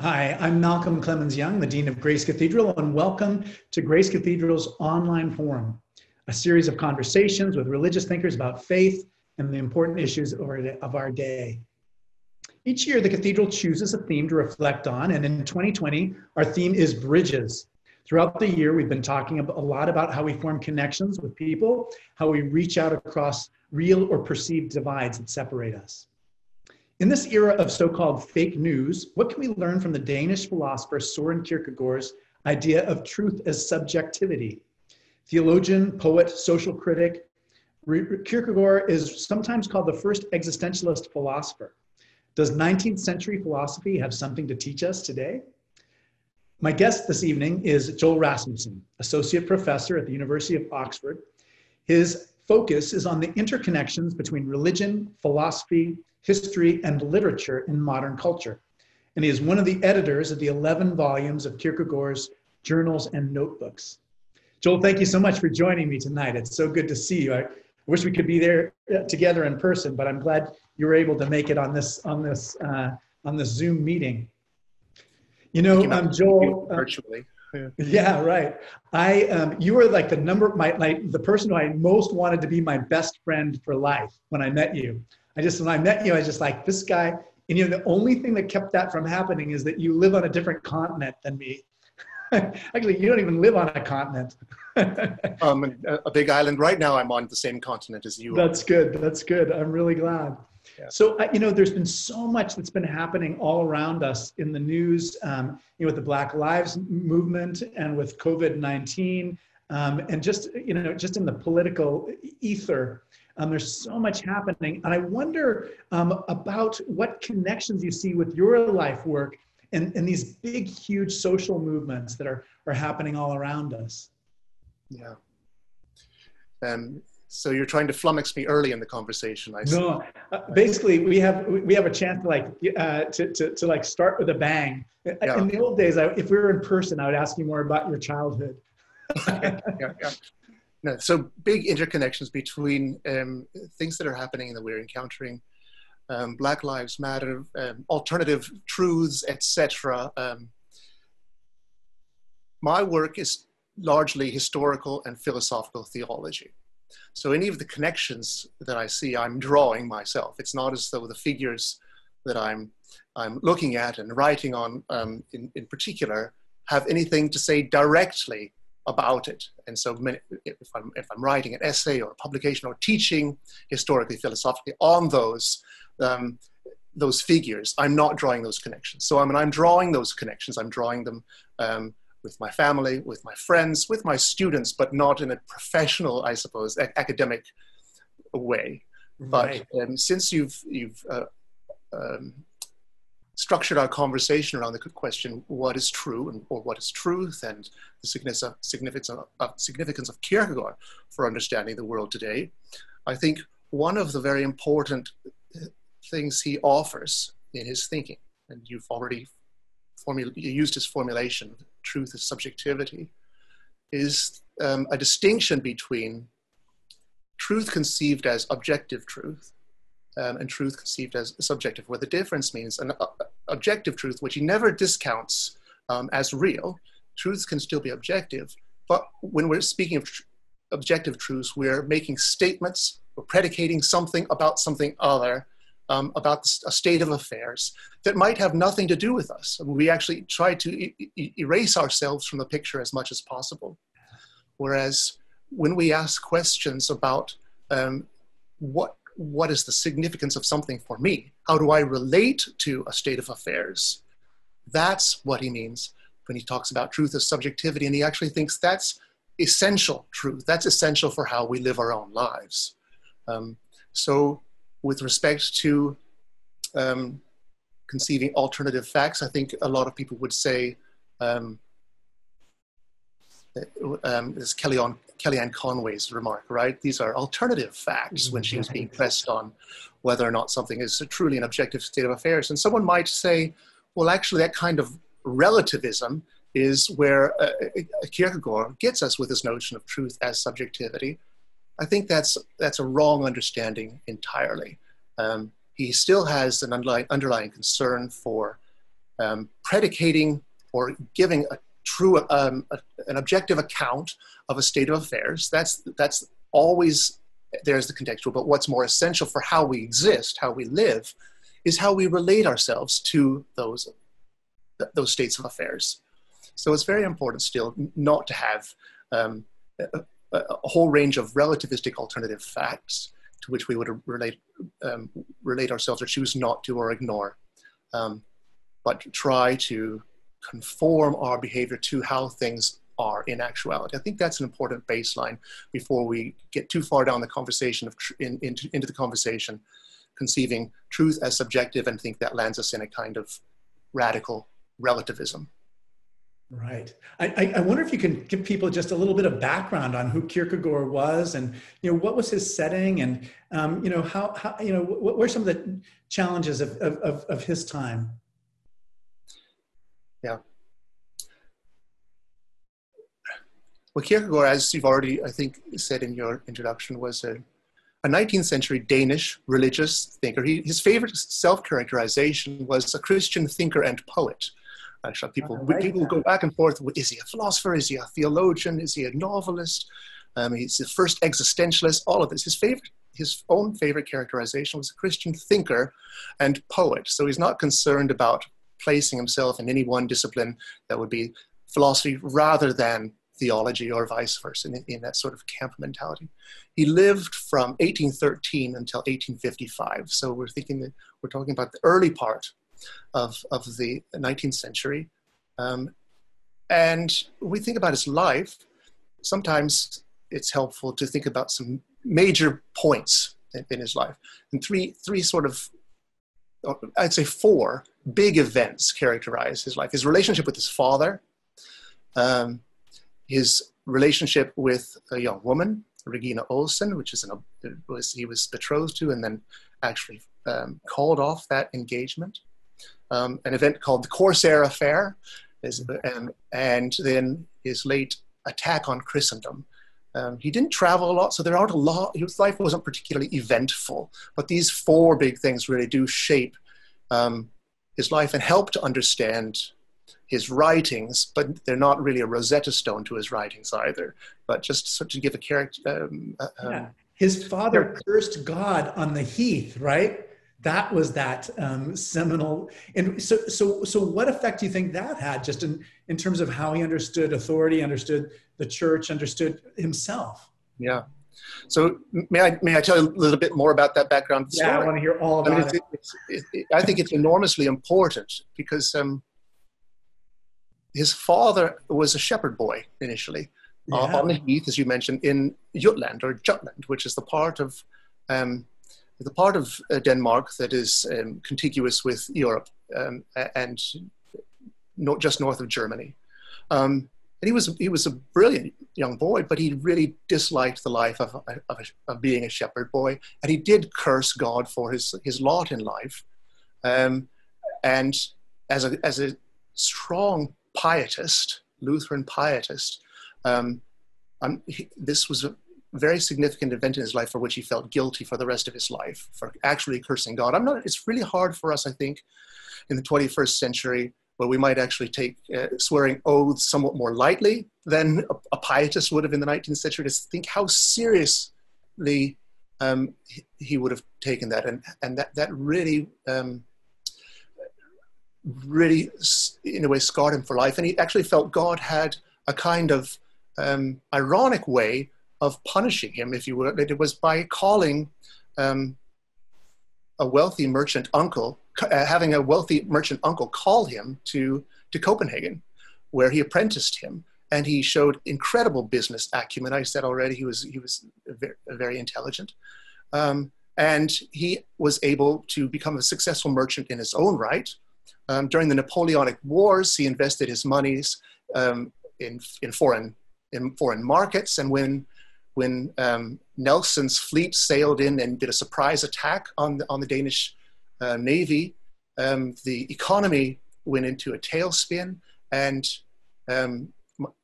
Hi, I'm Malcolm Clemens Young, the Dean of Grace Cathedral, and welcome to Grace Cathedral's online forum, a series of conversations with religious thinkers about faith and the important issues of our day. Each year, the Cathedral chooses a theme to reflect on, and in 2020, our theme is bridges. Throughout the year, we've been talking a lot about how we form connections with people, how we reach out across real or perceived divides that separate us. In this era of so called fake news, what can we learn from the Danish philosopher Soren Kierkegaard's idea of truth as subjectivity? Theologian, poet, social critic, Kierkegaard is sometimes called the first existentialist philosopher. Does 19th century philosophy have something to teach us today? My guest this evening is Joel Rasmussen, associate professor at the University of Oxford. His focus is on the interconnections between religion, philosophy, history, and literature in modern culture. And he is one of the editors of the 11 volumes of Kierkegaard's journals and notebooks. Joel, thank you so much for joining me tonight. It's so good to see you. I wish we could be there uh, together in person, but I'm glad you were able to make it on this on this uh, on this Zoom meeting. You know, um, Joel. Uh, virtually. Yeah. yeah, right. I um, you were like the number my like the person who I most wanted to be my best friend for life when I met you. I just, when I met you, I was just like, this guy, and you know, the only thing that kept that from happening is that you live on a different continent than me. Actually, you don't even live on a continent. um, a big island. Right now, I'm on the same continent as you. That's are. good. That's good. I'm really glad. Yeah. So, you know, there's been so much that's been happening all around us in the news, um, you know, with the Black Lives Movement and with COVID 19, um, and just, you know, just in the political ether. Um, there's so much happening. And I wonder um, about what connections you see with your life work and, and these big, huge social movements that are, are happening all around us. Yeah. Um, so you're trying to flummox me early in the conversation. I see. No, uh, basically we have we have a chance to like uh, to, to, to like start with a bang. Yeah. In the old days, I, if we were in person, I would ask you more about your childhood. Yeah, yeah. No, so big interconnections between um, things that are happening and that we're encountering. Um, Black Lives Matter, um, alternative truths, etc. Um, my work is largely historical and philosophical theology. So any of the connections that I see, I'm drawing myself. It's not as though the figures that I'm I'm looking at and writing on, um, in, in particular, have anything to say directly about it. And so many, if I'm, if I'm writing an essay or a publication or teaching historically, philosophically on those, um, those figures, I'm not drawing those connections. So I mean, I'm drawing those connections. I'm drawing them um, with my family, with my friends, with my students, but not in a professional, I suppose, academic way. Right. But um, since you've, you've uh, um, structured our conversation around the question what is true and, or what is truth and the significance of, significance of Kierkegaard for understanding the world today, I think one of the very important things he offers in his thinking, and you've already formula, used his formulation, truth is subjectivity, is um, a distinction between truth conceived as objective truth um, and truth conceived as subjective, where the difference means an uh, objective truth, which he never discounts um, as real. Truths can still be objective, but when we're speaking of tr- objective truths, we're making statements, we're predicating something about something other, um, about a state of affairs that might have nothing to do with us. We actually try to e- erase ourselves from the picture as much as possible. Whereas when we ask questions about um, what what is the significance of something for me? How do I relate to a state of affairs? That's what he means when he talks about truth as subjectivity, and he actually thinks that's essential truth. That's essential for how we live our own lives. Um, so, with respect to um, conceiving alternative facts, I think a lot of people would say, um, um, this Kellyanne, Kellyanne Conway's remark, right? These are alternative facts when she was being pressed on whether or not something is truly an objective state of affairs. And someone might say, well, actually, that kind of relativism is where uh, uh Kierkegaard gets us with this notion of truth as subjectivity. I think that's, that's a wrong understanding entirely. Um, he still has an underlying, underlying concern for um, predicating or giving a true, um, a, an objective account of a state of affairs. That's, that's always, there's the contextual, but what's more essential for how we exist, how we live, is how we relate ourselves to those, those states of affairs. So it's very important still not to have um, a, a, whole range of relativistic alternative facts to which we would relate, um, relate ourselves or choose not to or ignore, um, but try to conform our behavior to how things are in actuality. I think that's an important baseline before we get too far down the conversation of in, into, into the conversation, conceiving truth as subjective and think that lands us in a kind of radical relativism. Right. I, I wonder if you can give people just a little bit of background on who Kierkegaard was and, you know, what was his setting and, um, you know, how, how, you know, what were some of the challenges of, of, of his time? Yeah. Well, Kierkegaard, as you've already, I think, said in your introduction, was a, a 19th century Danish religious thinker. He, his favorite self characterization was a Christian thinker and poet. Actually, people like people that. go back and forth. Is he a philosopher? Is he a theologian? Is he a novelist? Um, he's the first existentialist. All of this. His favorite, his own favorite characterization was a Christian thinker and poet. So he's not concerned about placing himself in any one discipline that would be philosophy rather than theology or vice versa in, in, that sort of camp mentality. He lived from 1813 until 1855. So we're thinking that we're talking about the early part of, of the 19th century. Um, and we think about his life, sometimes it's helpful to think about some major points in, in his life. And three, three sort of, I'd say four big events characterize his life. His relationship with his father, um, his relationship with a young woman, Regina Olsen, which is an, was, he was betrothed to and then actually um, called off that engagement um, an event called the Corsair Affair, is, and, and then his late attack on Christendom. Um, he didn't travel a lot, so there aren't a lot. His life wasn't particularly eventful, but these four big things really do shape um, his life and help to understand his writings. But they're not really a Rosetta Stone to his writings either. But just to give a character. Um, uh, yeah. Um, his father cursed God on the heath, right? that was that um, seminal and so so so what effect do you think that had just in in terms of how he understood authority understood the church understood himself yeah so may I may I tell you a little bit more about that background story? Yeah, I want to hear all about I mean, it. It's, it's, it, I think it's enormously important because um, his father was a shepherd boy initially uh, yeah. uh, on the heath, as you mentioned, in Jylland or Jutland, which is the part of um, the part of uh, Denmark that is um, contiguous with Europe um, and not just north of Germany. Um, and he was he was a brilliant young boy, but he really disliked the life of, of, of, being a shepherd boy, and he did curse God for his his lot in life. Um, and as a as a strong pietist, Lutheran pietist, um, he, this was a, very significant event in his life for which he felt guilty for the rest of his life for actually cursing God. I'm not. It's really hard for us, I think, in the 21st century, where we might actually take uh, swearing oaths somewhat more lightly than a, a, pietist would have in the 19th century. To think how seriously um, he, would have taken that, and and that that really. Um, really in a way scarred him for life and he actually felt god had a kind of um, ironic way of punishing him, if you will. It was by calling um, a wealthy merchant uncle, uh, having a wealthy merchant uncle call him to, to Copenhagen, where he apprenticed him. And he showed incredible business acumen. I said already he was, he was very, very intelligent. Um, and he was able to become a successful merchant in his own right. Um, during the Napoleonic Wars, he invested his monies um, in, in, foreign, in foreign markets. And when when um, Nelson's fleet sailed in and did a surprise attack on the, on the Danish uh, navy, um, the economy went into a tailspin, and um,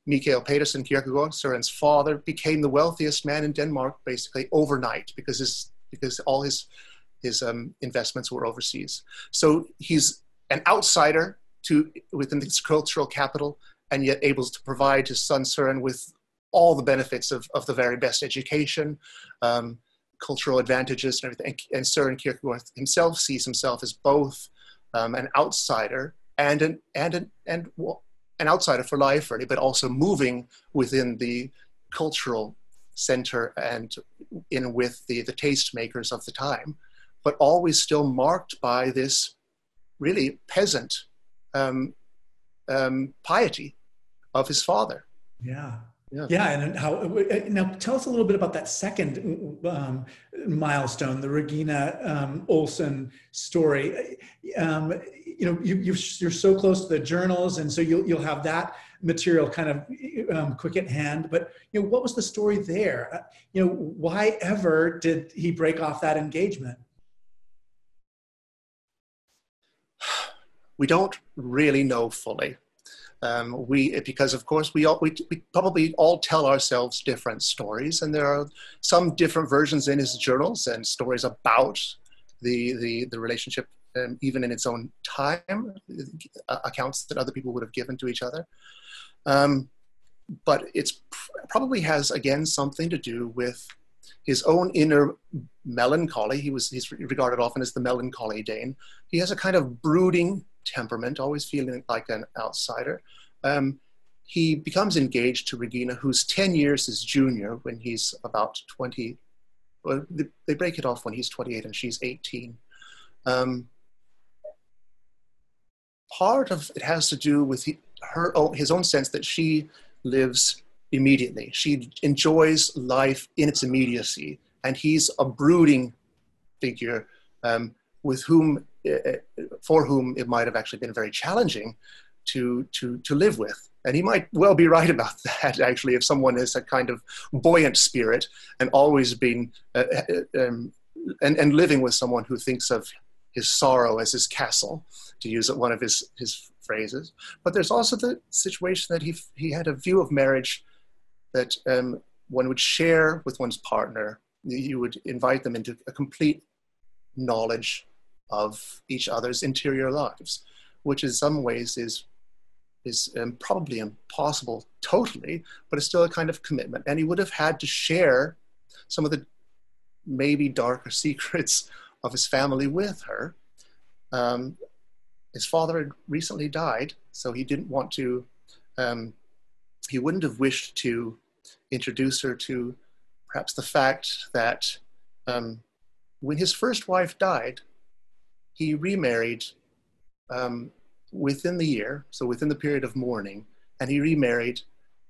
Mikael Pedersen Kierkegaard, Søren's father, became the wealthiest man in Denmark basically overnight because his because all his his um, investments were overseas. So he's an outsider to within this cultural capital, and yet able to provide his son Søren with all the benefits of, of the very best education, um, cultural advantages, and everything. And Søren Kierkegaard himself sees himself as both um, an outsider and an and an and an outsider for life, really, but also moving within the cultural center and in with the the tastemakers of the time, but always still marked by this really peasant um, um, piety of his father. Yeah. Yeah. yeah, and how uh, now? Tell us a little bit about that second um, milestone, the Regina um, Olsen story. Um, you know, you, you are so close to the journals, and so you'll you'll have that material kind of um, quick at hand. But you know, what was the story there? Uh, you know, why ever did he break off that engagement? We don't really know fully. Um, we because of course we all we, we probably all tell ourselves different stories, and there are some different versions in his journals and stories about the the the relationship, um, even in its own time, uh, accounts that other people would have given to each other. Um, but it's probably has again something to do with his own inner melancholy. He was he's regarded often as the melancholy Dane. He has a kind of brooding temperament, always feeling like an outsider. Um, he becomes engaged to Regina, who's 10 years his junior when he's about 20. Well, they break it off when he's 28 and she's 18. Um, part of it has to do with her own, his own sense that she lives immediately. She enjoys life in its immediacy, and he's a brooding figure um, with whom for whom it might have actually been very challenging to, to, to live with. And he might well be right about that, actually, if someone has a kind of buoyant spirit and always been, uh, uh, um, and, and living with someone who thinks of his sorrow as his castle, to use one of his, his phrases. But there's also the situation that he, he had a view of marriage that um, one would share with one's partner. You would invite them into a complete knowledge of each other's interior lives, which in some ways is is um, probably impossible totally, but it's still a kind of commitment. And he would have had to share some of the maybe darker secrets of his family with her. Um, his father had recently died, so he didn't want to, um, he wouldn't have wished to introduce her to perhaps the fact that um, when his first wife died, he remarried um, within the year, so within the period of mourning, and he remarried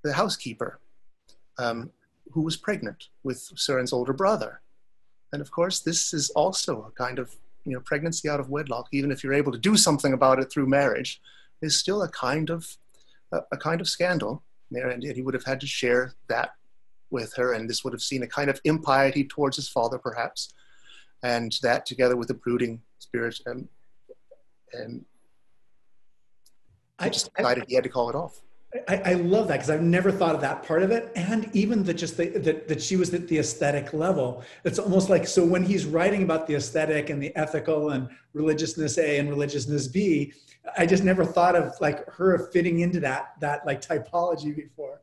the housekeeper um, who was pregnant with Søren's older brother. And of course, this is also a kind of you know pregnancy out of wedlock. Even if you're able to do something about it through marriage, is still a kind of a, a kind of scandal there, and he would have had to share that with her, and this would have seen a kind of impiety towards his father, perhaps, and that together with the brooding spirit and and I just decided I, he had to call it off. I, I love that because I've never thought of that part of it, and even that just the, that that she was at the aesthetic level. It's almost like so when he's writing about the aesthetic and the ethical and religiousness A and religiousness B, I just never thought of like her fitting into that that like typology before.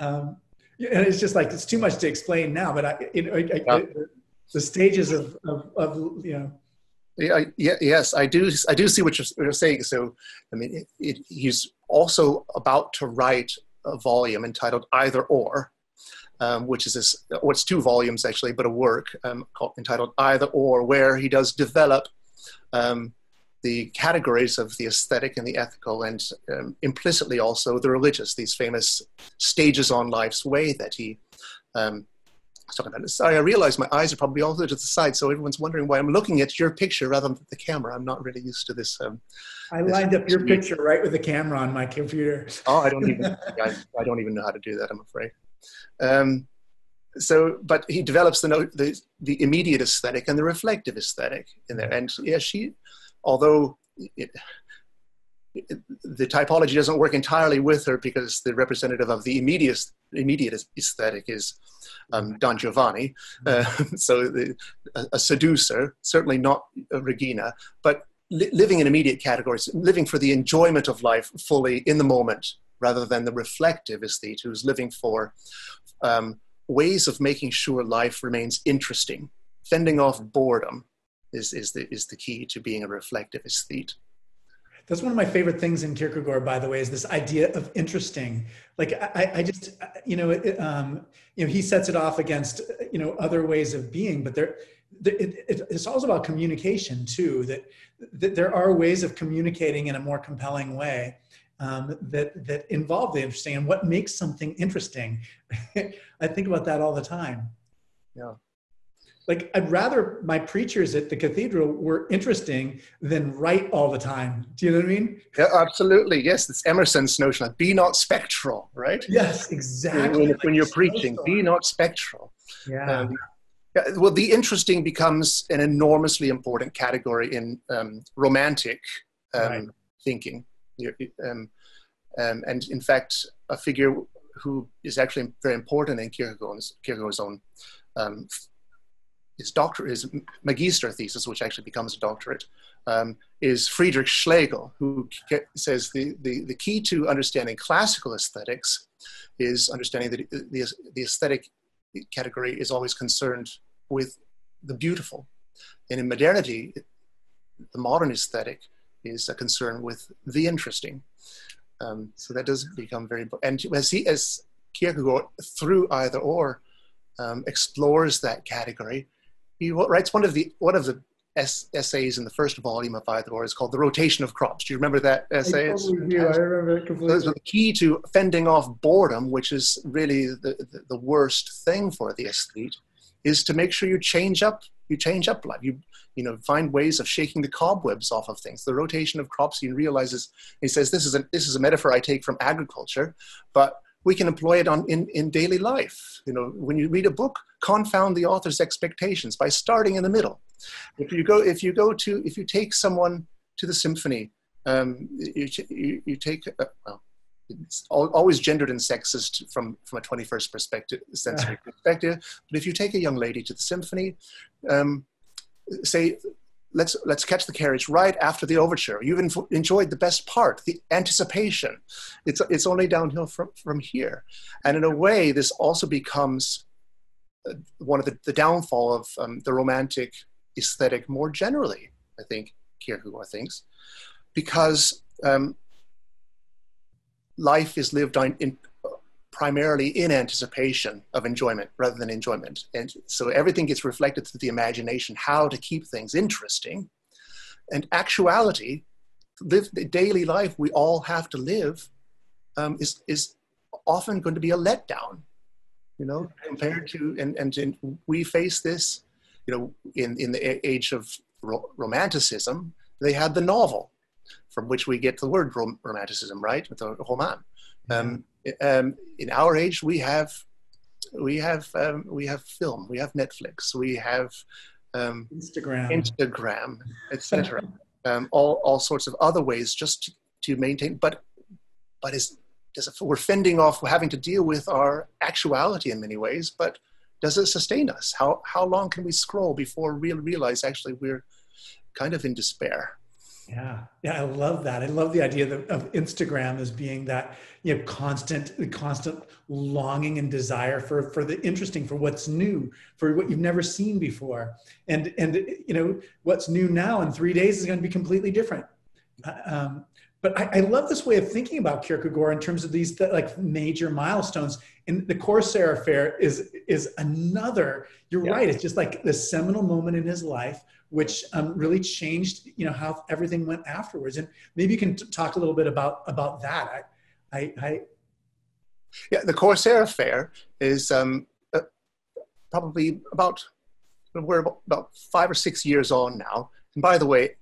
Um, and it's just like it's too much to explain now, but I, you know, I, yeah. The stages of, of, of you know yeah, yeah, yes, I do. I do see what you're, you're saying. So, I mean, it, it, he's also about to write a volume entitled Either or, um, which is this, or it's two volumes actually, but a work um, called, entitled Either or, where he does develop um, the categories of the aesthetic and the ethical, and um, implicitly also the religious. These famous stages on life's way that he um, talking about it. Sorry, I realize my eyes are probably all to the side, so everyone's wondering why I'm looking at your picture rather than the camera. I'm not really used to this. Um, I lined up your picture right with the camera on my computer. Oh, I don't even. I, I, don't even know how to do that. I'm afraid. Um, so, but he develops the, the the immediate aesthetic and the reflective aesthetic in there, and yeah, she, although. It, the typology doesn't work entirely with her because the representative of the immediate immediate aesthetic is um, Don Giovanni, uh, so the, a, a, seducer, certainly not Regina, but li- living in immediate categories, living for the enjoyment of life fully in the moment, rather than the reflective aesthete who's living for um, ways of making sure life remains interesting. Fending off boredom is, is, the, is the key to being a reflective aesthete. That's one of my favorite things in Kierkegaard, by the way, is this idea of interesting. Like I, I just, you know, it, um, you know, he sets it off against, you know, other ways of being, but there, it, it, it's also about communication too. That, that there are ways of communicating in a more compelling way um, that that involve the interesting and what makes something interesting. I think about that all the time. Yeah like I'd rather my preachers at the cathedral were interesting than right all the time. Do you know what I mean? Yeah, absolutely. Yes, it's Emerson's notion of be not spectral, right? Yes, exactly. When, like when you're preaching, be not spectral. Yeah. Um, yeah. Well, the interesting becomes an enormously important category in um, romantic um, right. thinking. Um, um, and in fact, a figure who is actually very important in Kierkegaard's, Kierkegaard's own um, his doctor, his magister thesis, which actually becomes a doctorate, um, is Friedrich Schlegel, who says the, the, the key to understanding classical aesthetics is understanding that the, the aesthetic category is always concerned with the beautiful. And in modernity, the modern aesthetic is a concern with the interesting. Um, so that does become very, important. and as he, as Kierkegaard, through either or, um, explores that category, he writes one of the one of the essays in the first volume of Either Or is called "The Rotation of Crops." Do you remember that essay? I totally do. I remember it completely. the key to fending off boredom, which is really the, the, the worst thing for the aesthete, is to make sure you change up. You change up life. You you know find ways of shaking the cobwebs off of things. The rotation of crops. He realizes. He says this is a this is a metaphor I take from agriculture, but we can employ it on in, in daily life. You know, when you read a book, confound the author's expectations by starting in the middle. If you go, if you go to, if you take someone to the symphony, um, you, you, you, take, uh, well, it's always gendered and sexist from, from a 21st perspective, sensory perspective. But if you take a young lady to the symphony, um, say let's let's catch the carriage right after the overture. You've enjoyed the best part, the anticipation. It's it's only downhill from from here, and in a way, this also becomes uh, one of the, the downfall of um, the romantic aesthetic more generally. I think Kierkegaard thinks, because um, life is lived on in primarily in anticipation of enjoyment rather than enjoyment. And so everything gets reflected through the imagination, how to keep things interesting. And actuality, live the daily life we all have to live, um, is, is often going to be a letdown, you know, compared to, and, and, and we face this, you know, in, in the age of ro- romanticism, they had the novel from which we get the word rom- romanticism, right? With the roman. Um, um, in our age, we have we have um, we have film, we have Netflix, we have um, Instagram, Instagram, etc. um, all all sorts of other ways just to, to maintain. But but is does it, we're fending off having to deal with our actuality in many ways, but does it sustain us? How how long can we scroll before we realize actually we're kind of in despair? Yeah, yeah, I love that. I love the idea of, of Instagram as being that you know constant, constant longing and desire for for the interesting, for what's new, for what you've never seen before, and and you know what's new now in three days is going to be completely different. Um, but I, I, love this way of thinking about Kierkegaard in terms of these like major milestones. And the Corsair affair is is another. You're yeah. right. It's just like the seminal moment in his life which um, really changed you know how everything went afterwards. And maybe you can t- talk a little bit about about that. I i, I yeah the corsair affair is um, uh, probably about we're about five or six years on now. And by the way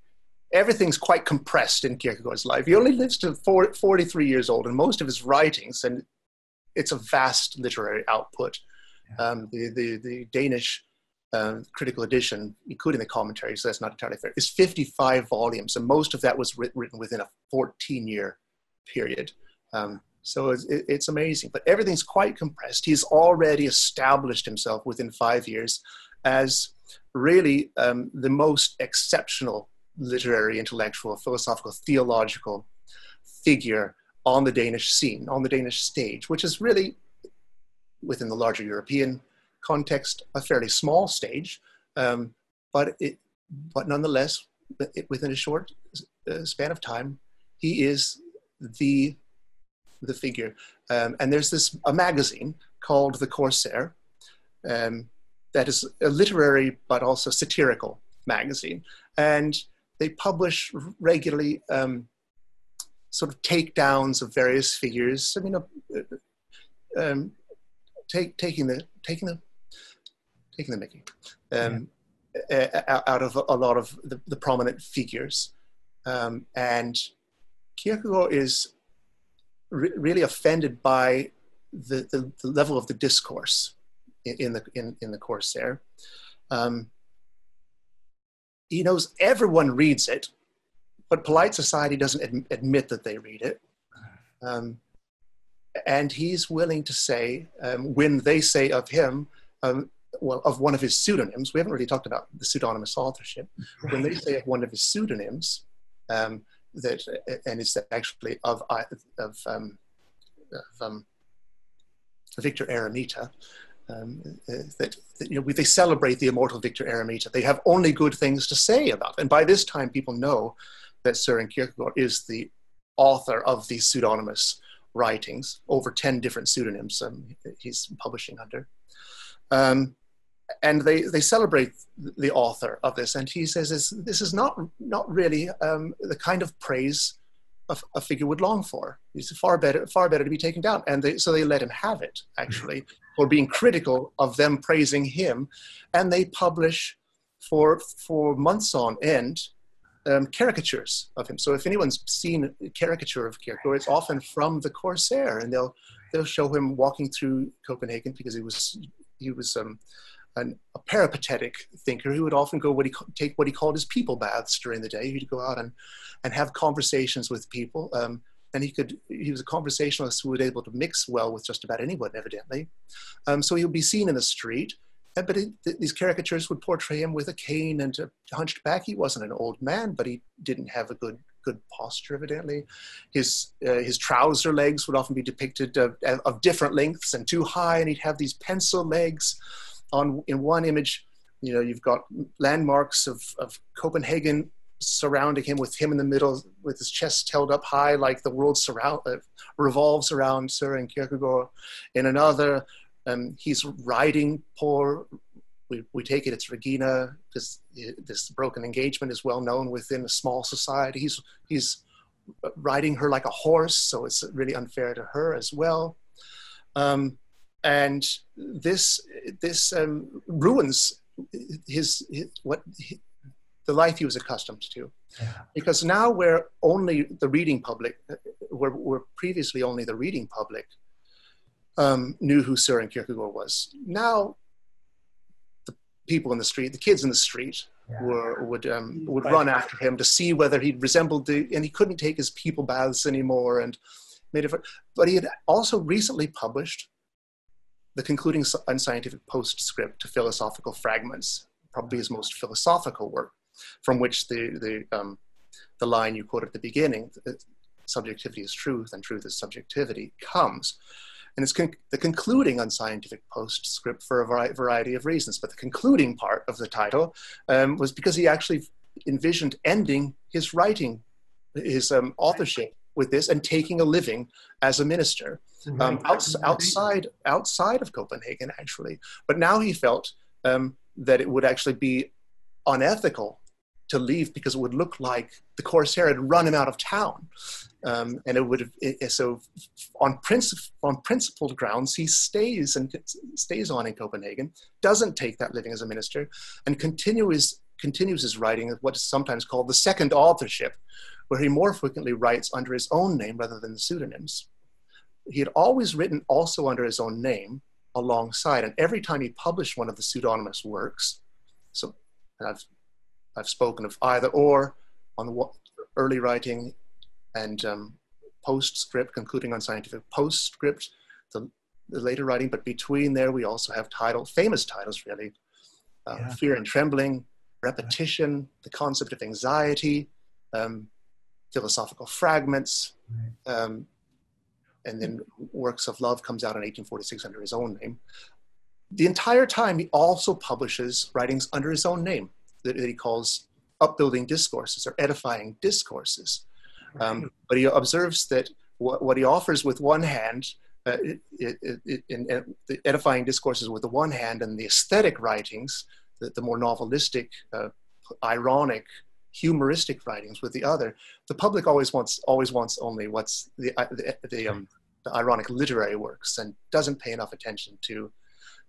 everything's quite compressed in kierkegaard's life. He only lives to 43 years old and most of his writings and it's a vast literary output. Um, the, the, the danish uh, critical edition, including the commentary, so that's not entirely fair, is 55 volumes, and most of that was writ- written within a 14 year period. Um, so it's, it's, amazing, but everything's quite compressed. He's already established himself within five years as really um, the most exceptional literary, intellectual, philosophical, theological figure on the Danish scene, on the Danish stage, which is really, within the larger European context, a fairly small stage, um, but it, but nonetheless, within a short uh, span of time, he is the the figure. Um, and there's this a magazine called The Corsair um, that is a literary but also satirical magazine, and they publish regularly um, sort of takedowns of various figures. I mean, uh, um, take, taking the taking the taking the Mickey um, yeah. out of a lot of the, the prominent figures, um, and Kierkegaard is re- really offended by the, the, the, level of the discourse in, in the in, in the Corsair. Um, he knows everyone reads it, but polite society doesn't ad- admit that they read it. Um, and he's willing to say, um, when they say of him, um, of one of his pseudonyms, we haven't really talked about the pseudonymous authorship. Right. When they say of one of his pseudonyms, um, that, and it's actually of, of, um, of um, Victor Eremita, um, uh, that, that, you know, they celebrate the immortal Victor Eremita. They have only good things to say about. It. And by this time, people know that Søren Kierkegaard is the author of these pseudonymous writings, over 10 different pseudonyms um, he's publishing under. Um, and they, they celebrate the author of this, and he says this, this is not, not really um, the kind of praise a, a, figure would long for. It's far better, far better to be taken down. And they, so they let him have it, actually, for being critical of them praising him. And they publish for, for months on end um, caricatures of him. So if anyone's seen a caricature of Kierkegaard, it's often from the Corsair, and they'll they'll show him walking through Copenhagen because he was he was um, an, a peripatetic thinker who would often go what he take what he called his people baths during the day. He'd go out and and have conversations with people. Um, and he could he was a conversationalist who was able to mix well with just about anyone evidently um, so he would be seen in the street but it, these caricatures would portray him with a cane and a hunched back he wasn't an old man but he didn't have a good good posture evidently his uh, his trouser legs would often be depicted of, of different lengths and too high and he'd have these pencil legs on in one image, you know, you've got landmarks of, of Copenhagen surrounding him with him in the middle with his chest held up high like the world surround, uh, revolves around Søren Kierkegaard. In another, um, he's riding poor, we, we take it it's Regina, this, this broken engagement is well known within a small society. He's, he's riding her like a horse, so it's really unfair to her as well. Um, and this this um, ruins his, his what his, the life he was accustomed to yeah. because now we're only the reading public where, where previously only the reading public um, knew who Søren Kierkegaard was now the people in the street the kids in the street yeah. were, would um, would run after him to see whether he resembled the and he couldn't take his people baths anymore and made it but he had also recently published the concluding unscientific postscript to philosophical fragments, probably his most philosophical work, from which the, the, um, the line you quote at the beginning, subjectivity is truth and truth is subjectivity, comes. And it's con- the concluding unscientific postscript for a vari- variety of reasons. But the concluding part of the title um, was because he actually envisioned ending his writing, his um, authorship with this and taking a living as a minister um, outside outside of Copenhagen, actually. But now he felt um, that it would actually be unethical to leave because it would look like the Corsair had run him out of town. Um, and it would have, it, so on, princi- on principled grounds, he stays and stays on in Copenhagen, doesn't take that living as a minister, and continues, continues his writing of what is sometimes called the second authorship, where he more frequently writes under his own name rather than the pseudonyms. He had always written also under his own name alongside, and every time he published one of the pseudonymous works, so I've, I've spoken of either or on the early writing and um, postscript, concluding unscientific postscript, the, the later writing, but between there we also have titles, famous titles really, uh, yeah. Fear and Trembling, repetition, the concept of anxiety, um, philosophical fragments, um, and then Works of Love comes out in 1846 under his own name. The entire time, he also publishes writings under his own name that, that he calls upbuilding discourses or edifying discourses. Um, but he observes that what, what, he offers with one hand, uh, it, it, it, in, in the edifying discourses with the one hand, and the aesthetic writings, the, the more novelistic, uh, ironic, humoristic writings with the other. The public always wants always wants only what's the uh, the, the, um, the ironic literary works and doesn't pay enough attention to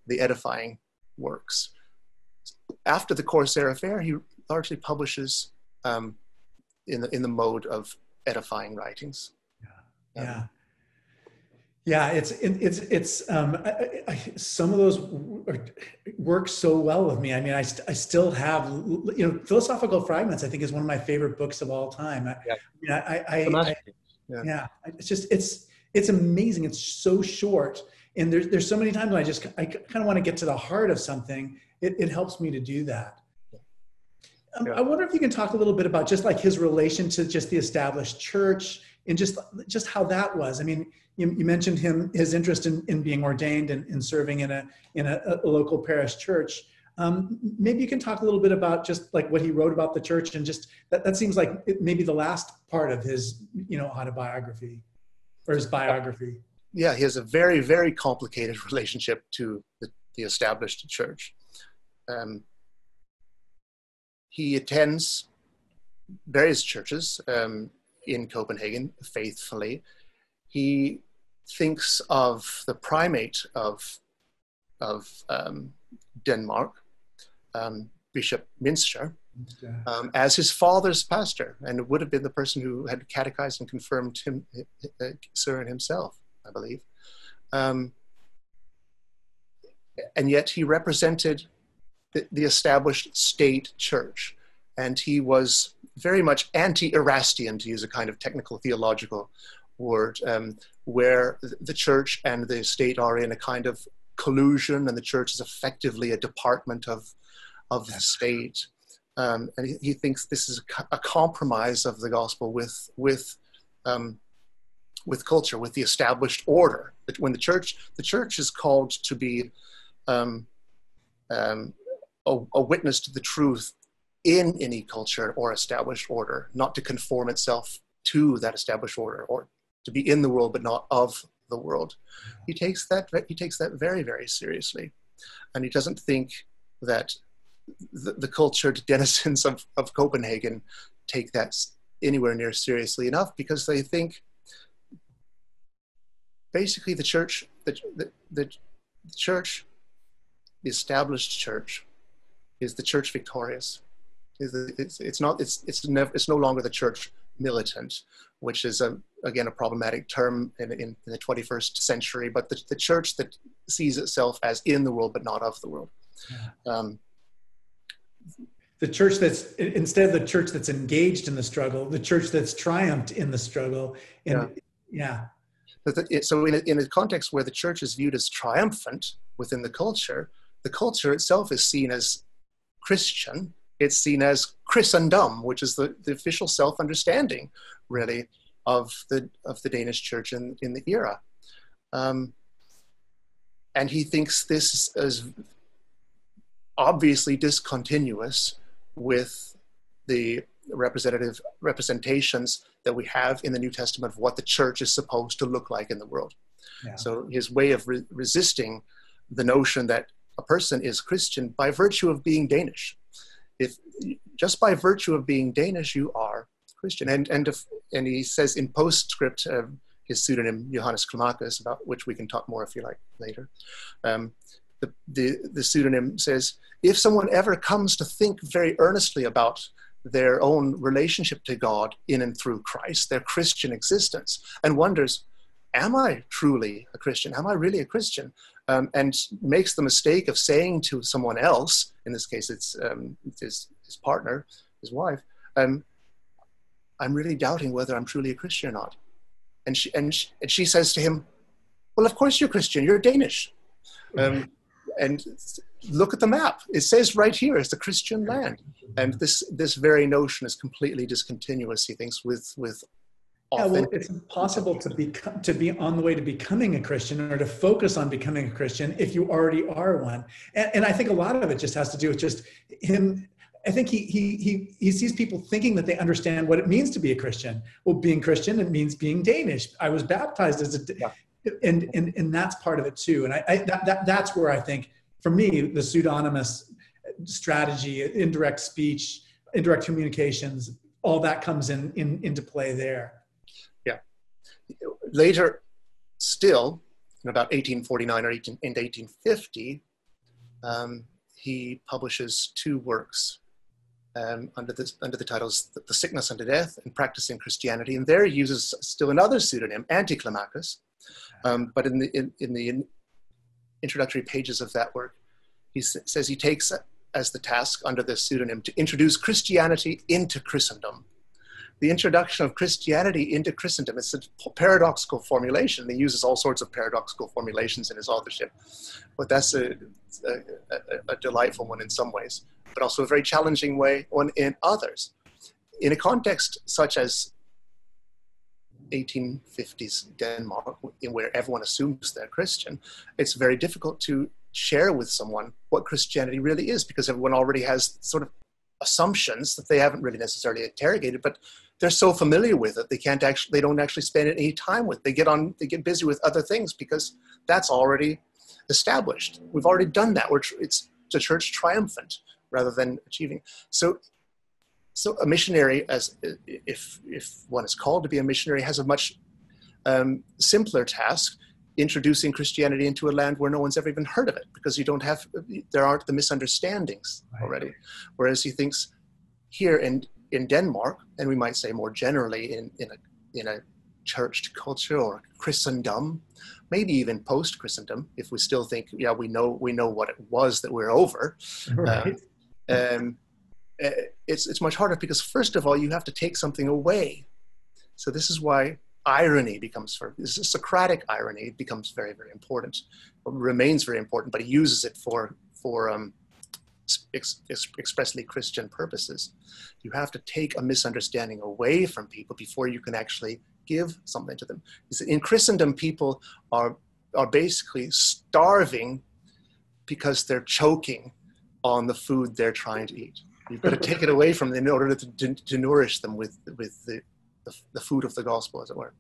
the edifying works. After the Corsair affair, he largely publishes um, in the in the mode of edifying writings. Yeah. Um, yeah. Yeah, it's it's it's um, I, I, some of those work so well with me. I mean, I, st- I still have you know philosophical fragments. I think is one of my favorite books of all time. I, yeah, I, I, yeah. yeah, it's just it's it's amazing. It's so short, and there's there's so many times when I just I kind of want to get to the heart of something. It, it helps me to do that. Um, yeah. I wonder if you can talk a little bit about just like his relation to just the established church and just just how that was. I mean you, you mentioned him his interest in, in being ordained and in serving in a in a, a local parish church. Um, maybe you can talk a little bit about just like what he wrote about the church and just that, that seems like it, maybe the last part of his you know autobiography or his biography. Yeah he has a very very complicated relationship to the, the established church. Um, he attends various churches um, in copenhagen faithfully he thinks of the primate of, of um, Denmark, um, Bishop Mynster, um, as his father's pastor, and would have been the person who had catechized and confirmed him, uh, Søren himself, I believe. Um, and yet he represented the, the, established state church, and he was very much anti-Erastian, to use a kind of technical theological word, um, where the church and the state are in a kind of collusion, and the church is effectively a department of of the state. Um, and he, he, thinks this is a, a, compromise of the gospel with with um, with culture, with the established order. When the church the church is called to be um, um a, a witness to the truth in any culture or established order, not to conform itself to that established order or to be in the world but not of the world. He takes that he takes that very very seriously, and he doesn't think that the, the cultured denizens of, of Copenhagen take that anywhere near seriously enough because they think basically the church the, the, the, church the established church is the church victorious. It's, it's not it's it's never it's no longer the church militant which is a, again a problematic term in, in, in the 21st century, but the, the, church that sees itself as in the world but not of the world. Um, the church that's instead of the church that's engaged in the struggle, the church that's triumphed in the struggle. And, yeah. yeah. So in a, in a context where the church is viewed as triumphant within the culture, the culture itself is seen as Christian it's seen as Christendom, which is the, the official self-understanding, really, of the of the Danish church in, in the era. Um, and he thinks this is obviously discontinuous with the representative representations that we have in the New Testament of what the church is supposed to look like in the world. Yeah. So his way of re- resisting the notion that a person is Christian by virtue of being Danish if just by virtue of being Danish, you are Christian. And and if, and he says in postscript uh, his pseudonym Johannes Climacus, about which we can talk more if you like later. Um, the, the, the pseudonym says, if someone ever comes to think very earnestly about their own relationship to God in and through Christ, their Christian existence, and wonders, am I truly a Christian? Am I really a Christian? Um, and makes the mistake of saying to someone else, in this case it's, um, his, his partner, his wife, um, I'm really doubting whether I'm truly a Christian or not. And she, and she, and she says to him, Well, of course you're Christian, you're Danish. Um, and look at the map. It says right here, it's the Christian land. and this this very notion is completely discontinuous. He thinks with with yeah, well, it's impossible to be to be on the way to becoming a Christian or to focus on becoming a Christian if you already are one. And, and I think a lot of it just has to do with just him. I think he he he he sees people thinking that they understand what it means to be a Christian. Well, being Christian it means being Danish. I was baptized as a, yeah. and and and that's part of it too. And I, I that, that that's where I think for me the pseudonymous strategy, indirect speech, indirect communications, all that comes in, in into play there later, still, in about 1849 or 18, in 1850, um, he publishes two works um, under, the, under the titles The Sickness the Death and Practicing Christianity. And there he uses still another pseudonym, Anti-Climacus. Um, but in the, in, in the in introductory pages of that work, he says he takes as the task under this pseudonym to introduce Christianity into Christendom the introduction of Christianity into Christendom. It's a paradoxical formulation. He uses all sorts of paradoxical formulations in his authorship, but that's a, a, a, delightful one in some ways, but also a very challenging way one in others. In a context such as 1850s Denmark, where everyone assumes they're Christian, it's very difficult to share with someone what Christianity really is because everyone already has sort of assumptions that they haven't really necessarily interrogated, but they're so familiar with it they can't actually they don't actually spend any time with. They get on they get busy with other things because that's already established. We've already done that. We're it's the church triumphant rather than achieving. So so a missionary as if if one is called to be a missionary has a much um, simpler task introducing Christianity into a land where no one's ever even heard of it because you don't have there aren't the misunderstandings already. Whereas he thinks here in in Denmark, and we might say more generally in, in, a, in a churched culture or Christendom, maybe even post Christendom, if we still think, yeah, we know we know what it was that we're over. Right. Uh, um, uh, it's it's much harder because first of all, you have to take something away. So this is why irony becomes for this is Socratic irony becomes very very important, remains very important, but he uses it for for um, ex- expressly Christian purposes. You have to take a misunderstanding away from people before you can actually give something to them. In Christendom, people are are basically starving because they're choking on the food they're trying to eat. You've got to take it away from them in order to, to, to nourish them with with the, the, the food of the gospel, as it were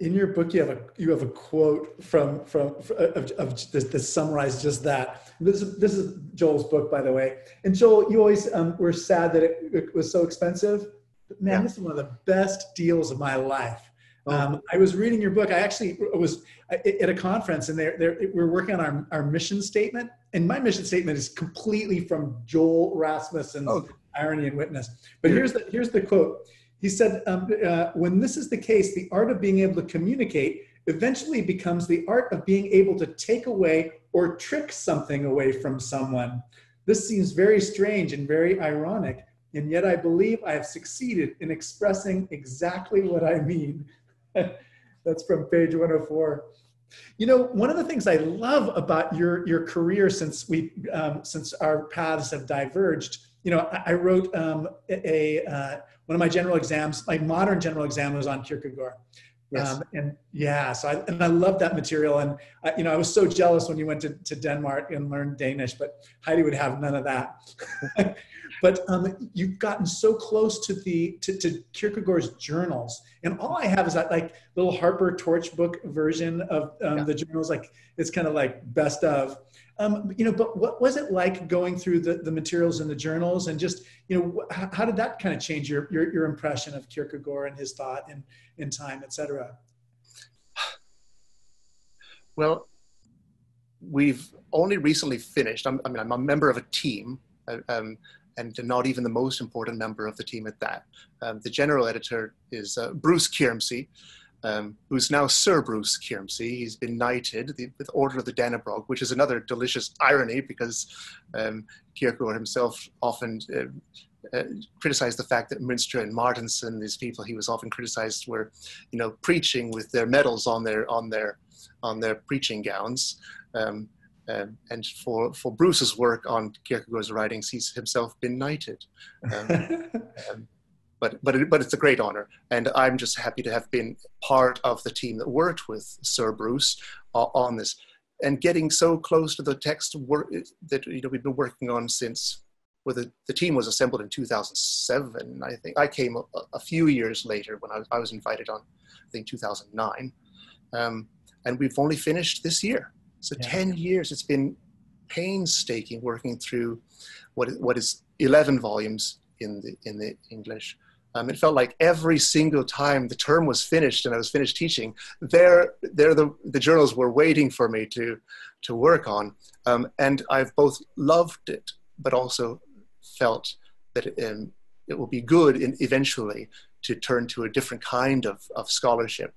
in your book you have a you have a quote from from of, of this, this summarizes just that. This is this is joel's book by the way. And joel you always um, were sad that it, it, was so expensive. But man yeah. this is one of the best deals of my life. Oh. um, i was reading your book. I actually was at a conference and they're, they're, we're working on our, our mission statement. And my mission statement is completely from joel rasmussen's oh. irony and witness. But here's the here's the quote he said, um, uh, when this is the case, the art of being able to communicate eventually becomes the art of being able to take away or trick something away from someone. This seems very strange and very ironic, and yet I believe I have succeeded in expressing exactly what I mean. That's from page 104. You know, one of the things I love about your your career since we um, since our paths have diverged. You know, I, I wrote um, a, uh, one of my general exams, my modern general exam was on Kierkegaard. Yes. Um, and yeah, so I, and I love that material. And I, you know, I was so jealous when you went to, to Denmark and learned Danish, but Heidi would have none of that. but um, you've gotten so close to the to, to, Kierkegaard's journals, and all I have is that like little Harper Torchbook version of um, yeah. the journals. Like it's kind of like best of. Um, you know, but what was it like going through the, the materials in the journals and just, you know, how, how did that kind of change your, your, your impression of Kierkegaard and his thought and in time, et cetera? Well, we've only recently finished. I'm, i mean, I'm a member of a team, uh, um, and not even the most important member of the team at that. Um, the general editor is uh, Bruce Kirmmse, um, who's now Sir Bruce Kirmmse. He's been knighted the, with Order of the Dannebrog, which is another delicious irony because um, Kierkegaard himself often uh, uh, criticized the fact that Mynster and Martensen, these people he was often criticized, were, you know, preaching with their medals on their on their on their preaching gowns. Um, Um, and for, for Bruce's work on Kierkegaard's writings, he's himself been knighted. Um, um, but but it, but it's a great honor, and I'm just happy to have been part of the team that worked with Sir Bruce uh, on this, and getting so close to the text work that you know we've been working on since. Well, the, the team was assembled in 2007. I think I came a, a few years later when I was, I was invited on, I think 2009, um, and we've only finished this year. So yeah. 10 years. It's been painstaking working through what what is 11 volumes in the in the English um, it felt like every single time the term was finished and I was finished teaching, there, there the, the journals were waiting for me to, to work on. Um, and I've both loved it, but also felt that it, um, it will be good in, eventually to turn to a different kind of, of scholarship.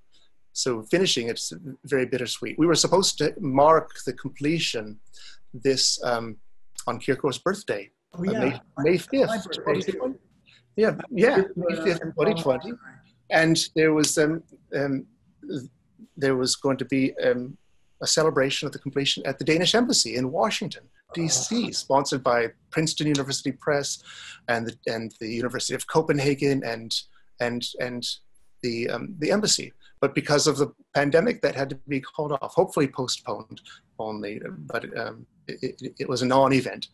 So finishing it's very bittersweet. We were supposed to mark the completion this um, on Kierkegaard's birthday, oh, yeah. uh, May, May 5th, yeah, yeah, 2020. And there was um, um, there was going to be um, a celebration of the completion at the Danish Embassy in Washington, D.C., uh-huh. sponsored by Princeton University Press and the, and the University of Copenhagen and and and the um, the embassy. But because of the pandemic, that had to be called off. Hopefully postponed only, but um, it, it, it was a non-event.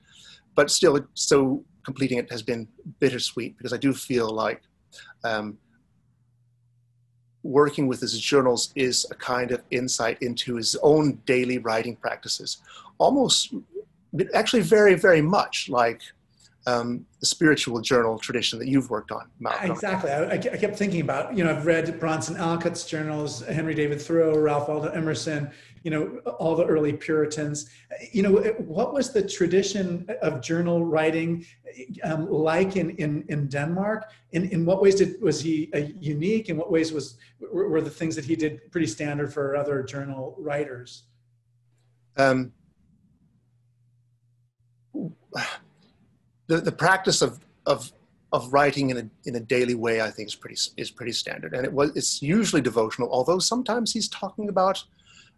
But still, so completing it has been bittersweet because I do feel like um, working with his journals is a kind of insight into his own daily writing practices, almost actually very, very much like um, the spiritual journal tradition that you've worked on. Malcolm. Exactly. I, I, kept thinking about, you know, I've read Bronson Alcott's journals, Henry David Thoreau, Ralph Waldo Emerson, you know, all the early Puritans. You know, what was the tradition of journal writing um, like in, in, in Denmark? In, in what ways did, was he uh, unique? In what ways was, were, were the things that he did pretty standard for other journal writers? Um, the, the practice of, of, of writing in a, in a daily way, I think is pretty, is pretty standard. And it was, it's usually devotional, although sometimes he's talking about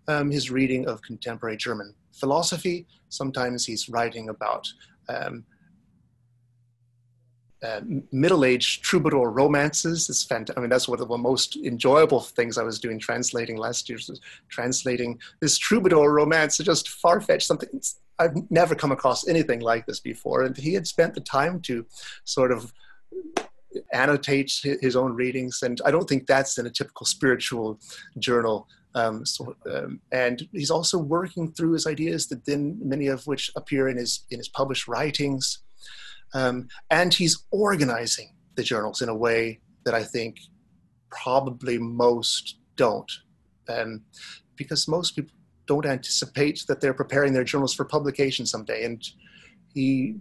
um, his reading of contemporary German philosophy. Sometimes he's writing about um, uh, middle-aged troubadour romances. It's fantastic. I mean, that's one of the most enjoyable things I was doing translating last year. Was translating this troubadour romance, just far-fetched something. I've never come across anything like this before, and he had spent the time to sort of annotate his own readings, and I don't think that's in a typical spiritual journal um, so, um, and he's also working through his ideas that then many of which appear in his in his published writings. Um, and he's organizing the journals in a way that I think probably most don't, um, because most people don't anticipate that they're preparing their journals for publication someday. And he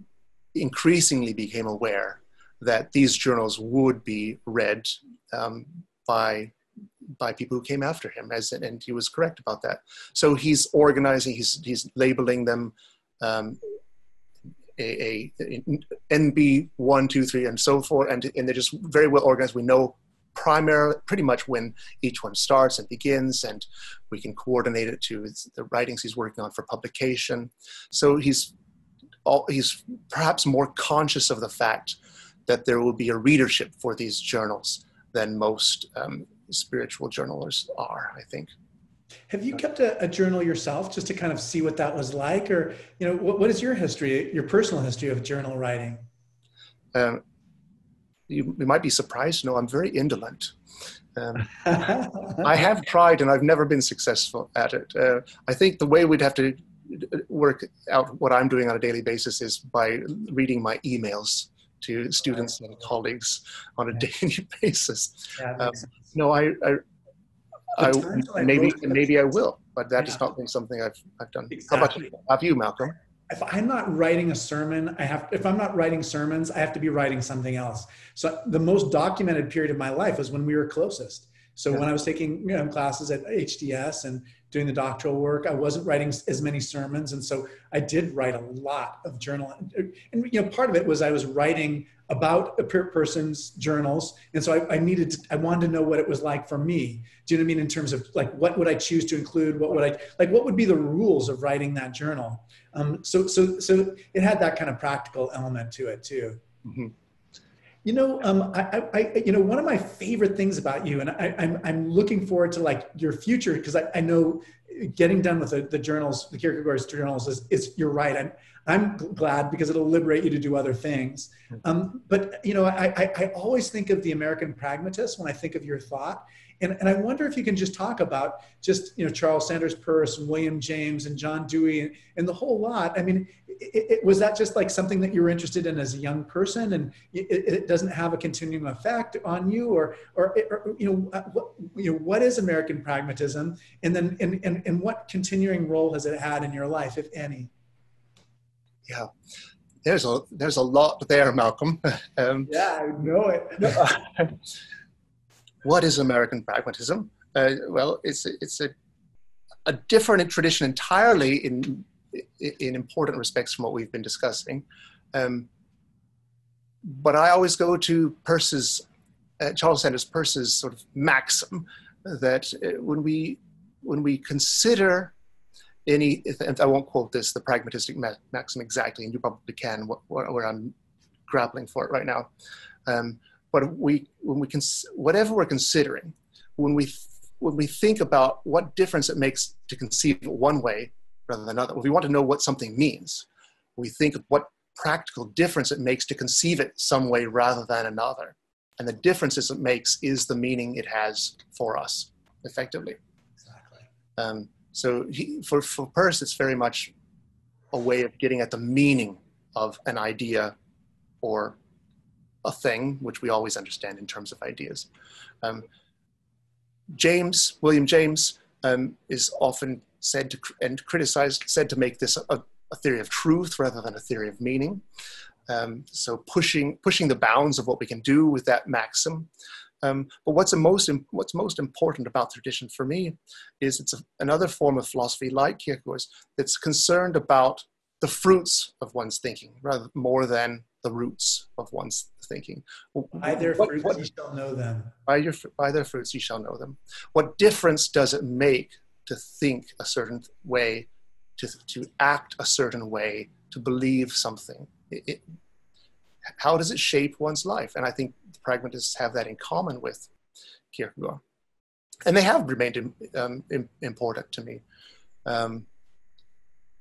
increasingly became aware that these journals would be read um, by by people who came after him, as and he was correct about that. So he's organizing, he's he's labeling them um, a, a, NB one, two, three, and so forth, and and they're just very well organized. We know primarily pretty much when each one starts and begins, and we can coordinate it to the writings he's working on for publication. So he's all, he's perhaps more conscious of the fact that there will be a readership for these journals than most um, spiritual journalists are, I think. Have you kept a, a, journal yourself just to kind of see what that was like? Or, you know, what, what is your history, your personal history of journal writing? Um, you, you, might be surprised to know I'm very indolent. Um, I have tried and I've never been successful at it. Uh, I think the way we'd have to work out what I'm doing on a daily basis is by reading my emails to students and colleagues on a daily basis. Um, no, I, I, I maybe maybe I will, but that yeah. is not something I've I've done. Exactly. How about you? Have you, Malcolm? If I'm not writing a sermon, I have. If I'm not writing sermons, I have to be writing something else. So the most documented period of my life was when we were closest. So yeah. when I was taking you know, classes at HDS and doing the doctoral work. I wasn't writing as many sermons, and so I did write a lot of journal. And you know, part of it was I was writing about a person's journals, and so I, I needed, to, I wanted to know what it was like for me. Do you know what I mean? In terms of like, what would I choose to include? What would I like? What would be the rules of writing that journal? Um, so, so, so it had that kind of practical element to it too. Mm-hmm. You know, um, I, I, you know, one of my favorite things about you, and I, I'm, I'm looking forward to like your future because I, I know getting done with the, the journals, the Kierkegaard's journals is, is you're right. I'm, I'm glad because it'll liberate you to do other things. Um, but you know, I, I, I always think of the American pragmatist when I think of your thought, and, and I wonder if you can just talk about just, you know, Charles Sanders Peirce and William James and John Dewey and, and the whole lot. I mean, it, it, was that just like something that you were interested in as a young person and it, it doesn't have a continuing effect on you or, or, or, you know, uh, what, you know, what is American pragmatism? And then, and, and, and what continuing role has it had in your life, if any? Yeah there's a there's a lot there, Malcolm. Um, yeah, I know it. What is American pragmatism? Uh, well, it's a, it's a, a different tradition entirely in in important respects from what we've been discussing. Um, but I always go to Peirce's, uh, Charles Sanders Peirce's sort of maxim that uh, when we when we consider any, and I won't quote this, the pragmatistic maxim exactly, and you probably can, where I'm grappling for it right now. Um, but we, when we can, whatever we're considering, when we, when we think about what difference it makes to conceive it one way rather than another, if we want to know what something means, we think of what practical difference it makes to conceive it some way rather than another. And the differences it makes is the meaning it has for us, effectively. Exactly. Um, so he, for, for Peirce, it's very much a way of getting at the meaning of an idea or a thing, which we always understand in terms of ideas. Um, James, William James, um, is often said to and criticized, said to make this a, a theory of truth rather than a theory of meaning. Um, so pushing pushing the bounds of what we can do with that maxim. Um, but what's most what's most important about tradition for me is it's a, another form of philosophy like Kierkegaard's that's concerned about the fruits of one's thinking rather more than the roots of one's thinking. By their what, fruits what, you shall know them. By, your, by their fruits you shall know them. What difference does it make to think a certain way, to, to act a certain way, to believe something? It, it, how does it shape one's life? And I think the pragmatists have that in common with Kierkegaard. And they have remained um, important to me. Um,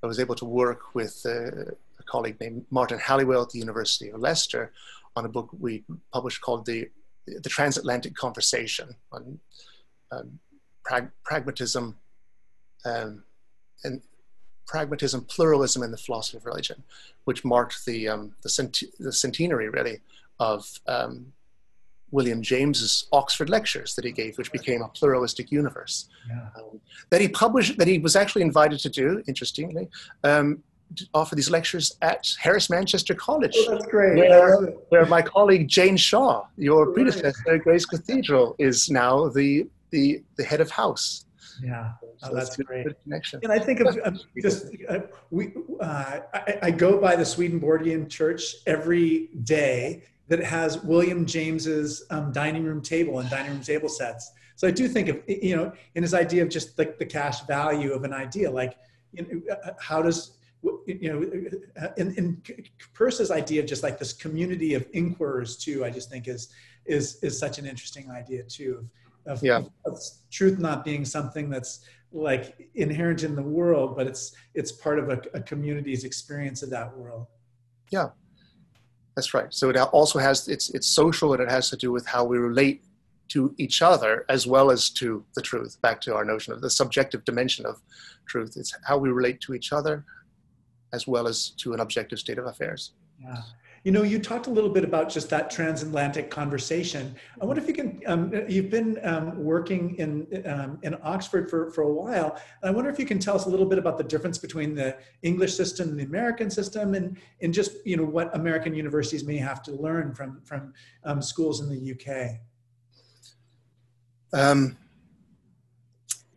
I was able to work with uh, colleague named Martin Halliwell at the University of Leicester on a book we published called the the Transatlantic Conversation on um, prag- pragmatism um, and pragmatism, pluralism in the philosophy of religion, which marked the um, the, cent- the, centenary really of um, William James's Oxford lectures that he gave, which became a pluralistic universe. Yeah. Um, that he published, that he was actually invited to do, interestingly, um, offer these lectures at Harris Manchester College. Oh, that's great. Where, where my colleague Jane Shaw, your predecessor at Grace Cathedral, is now the, the, the head of house. Yeah, so oh, that's great. Good connection. And I think of um, just uh, we. Uh, I, I, go by the Swedenborgian Church every day that has William James's um, dining room table and dining room table sets. So I do think of you know in his idea of just like the cash value of an idea, like you know, uh, how does you know, in, in Peirce's idea of just like this community of inquirers too, I just think is is is such an interesting idea too of, of, yeah. of truth not being something that's like inherent in the world, but it's it's part of a, a community's experience of that world. Yeah, that's right. So it also has it's it's social and it has to do with how we relate to each other as well as to the truth. Back to our notion of the subjective dimension of truth. It's how we relate to each other, as well as to an objective state of affairs. Yeah. You know, you talked a little bit about just that transatlantic conversation. I wonder if you can, um, you've been um, working in, um, in Oxford for, for a while. I wonder if you can tell us a little bit about the difference between the English system and the American system and, and just, you know, what American universities may have to learn from, from um, schools in the UK. Um,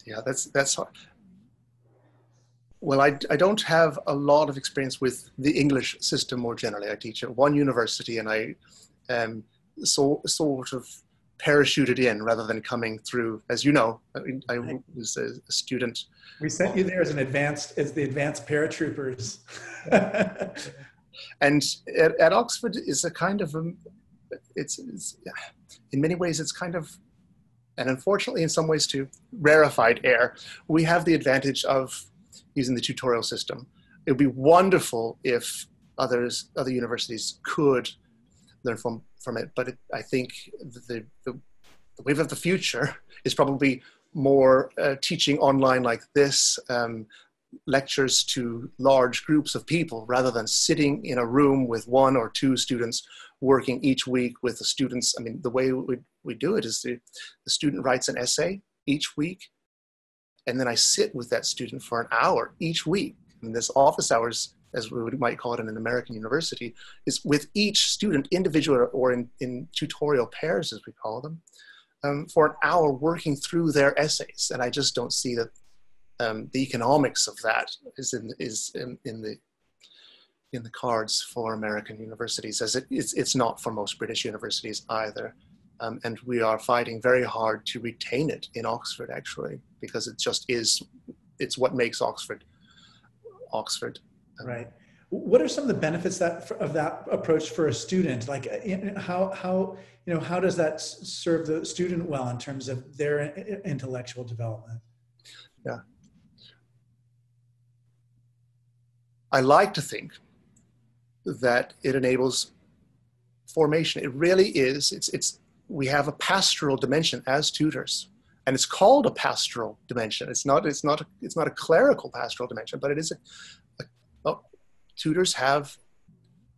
yeah, that's, that's hard. Well, I, I don't have a lot of experience with the English system more generally. I teach at one university and I um, so, sort of parachuted in rather than coming through, as you know, I, I was a, a, student. We sent you there as an advanced, as the advanced paratroopers. and at, at, Oxford is a kind of, a, um, it's, it's, in many ways, it's kind of, and unfortunately in some ways too, rarefied air. We have the advantage of using the tutorial system. It would be wonderful if others, other universities could learn from, from it. But it, I think the, the, the, wave of the future is probably more uh, teaching online like this, um, lectures to large groups of people rather than sitting in a room with one or two students working each week with the students. I mean, the way we, we do it is the, the student writes an essay each week and then I sit with that student for an hour each week. And this office hours, as we might call it in an American university, is with each student, individual or in, in tutorial pairs, as we call them, um, for an hour working through their essays. And I just don't see that um, the economics of that is in is in, in the in the cards for American universities, as it, it's, it's not for most British universities either. Um, and we are fighting very hard to retain it in Oxford, actually, because it just is, it's what makes Oxford, Oxford. Right. What are some of the benefits that of that approach for a student? Like, how how you know how does that serve the student well in terms of their intellectual development? Yeah. I like to think that it enables formation. It really is. It's it's we have a pastoral dimension as tutors and it's called a pastoral dimension. It's not it's not a, it's not a clerical pastoral dimension but it is a, a well, tutors have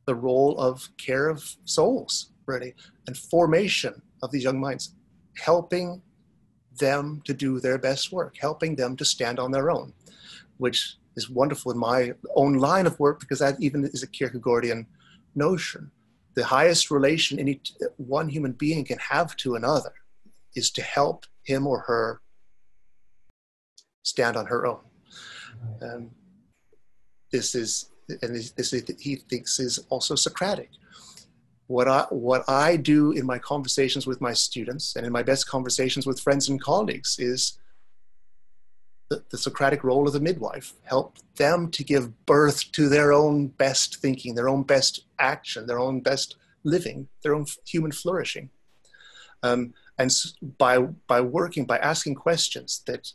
the role of care of souls really and formation of these young minds helping them to do their best work helping them to stand on their own which is wonderful in my own line of work because that even is a kierkegaardian notion. The highest relation any one human being can have to another is to help him or her stand on her own. Um, this is, and this, this is, he thinks is also Socratic. What I, what I do in my conversations with my students and in my best conversations with friends and colleagues is the, the Socratic role of the midwife, help them to give birth to their own best thinking, their own best action, their own best living, their own human flourishing. Um, and by, by working, by asking questions that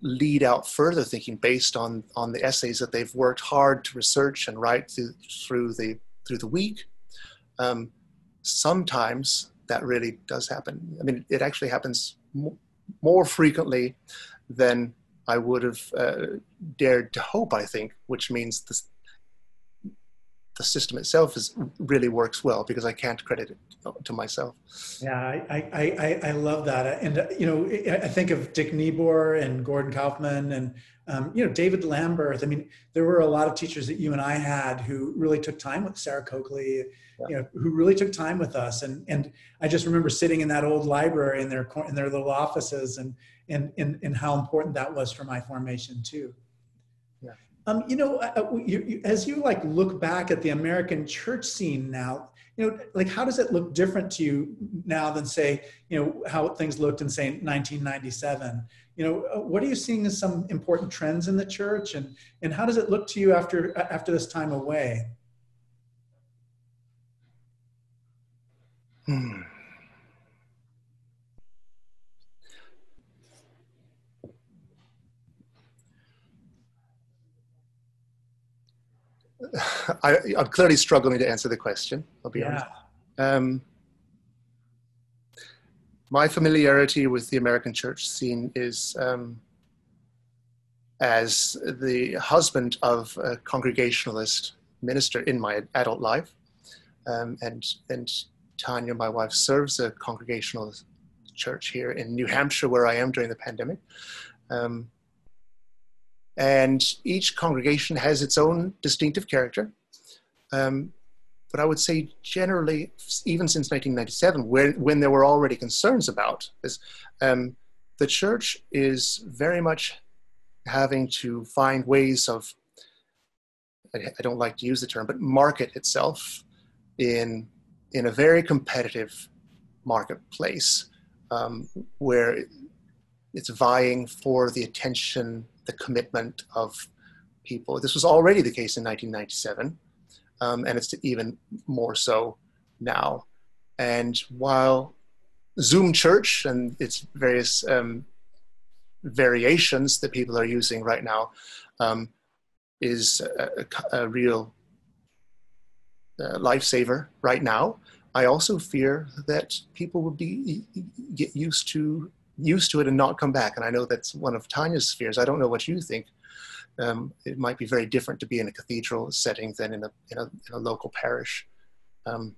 lead out further thinking based on, on the essays that they've worked hard to research and write through, through, the, through the week, um, sometimes that really does happen. I mean, it actually happens more frequently than I would have uh, dared to hope, I think, which means the, the system itself is really works well because I can't credit it to myself. Yeah, I, I, I, I love that. And, uh, you know, I think of Dick Niebuhr and Gordon Kaufman and, um, you know, David Lamberth. I mean, there were a lot of teachers that you and I had who really took time with Sarah Coakley, yeah. you know, who really took time with us. And, and I just remember sitting in that old library in their, in their little offices and, and, and, and how important that was for my formation too. Um, you know, uh, uh, you, you, as you like look back at the American church scene now, you know, like how does it look different to you now than say, you know, how things looked in say 1997? You know, uh, what are you seeing as some important trends in the church, and and how does it look to you after after this time away? Hmm. I, am clearly struggling to answer the question. I'll be yeah. honest. Um, my familiarity with the American church scene is um, as the husband of a congregationalist minister in my adult life, um, and and Tanya, my wife, serves a congregational church here in New Hampshire, where I am during the pandemic. Um, and each congregation has its own distinctive character. Um, but I would say generally, even since 1997, when, when there were already concerns about this, um, the church is very much having to find ways of, I don't like to use the term, but market itself in, in a very competitive marketplace um, where it's vying for the attention, the commitment of people. This was already the case in 1997, um, and it's even more so now. And while Zoom Church and its various um, variations that people are using right now um, is a, a real uh, lifesaver right now. I also fear that people will be get used to used to it and not come back. And I know that's one of Tanya's fears. I don't know what you think. Um, it might be very different to be in a cathedral setting than in a in a, in a local parish. Um,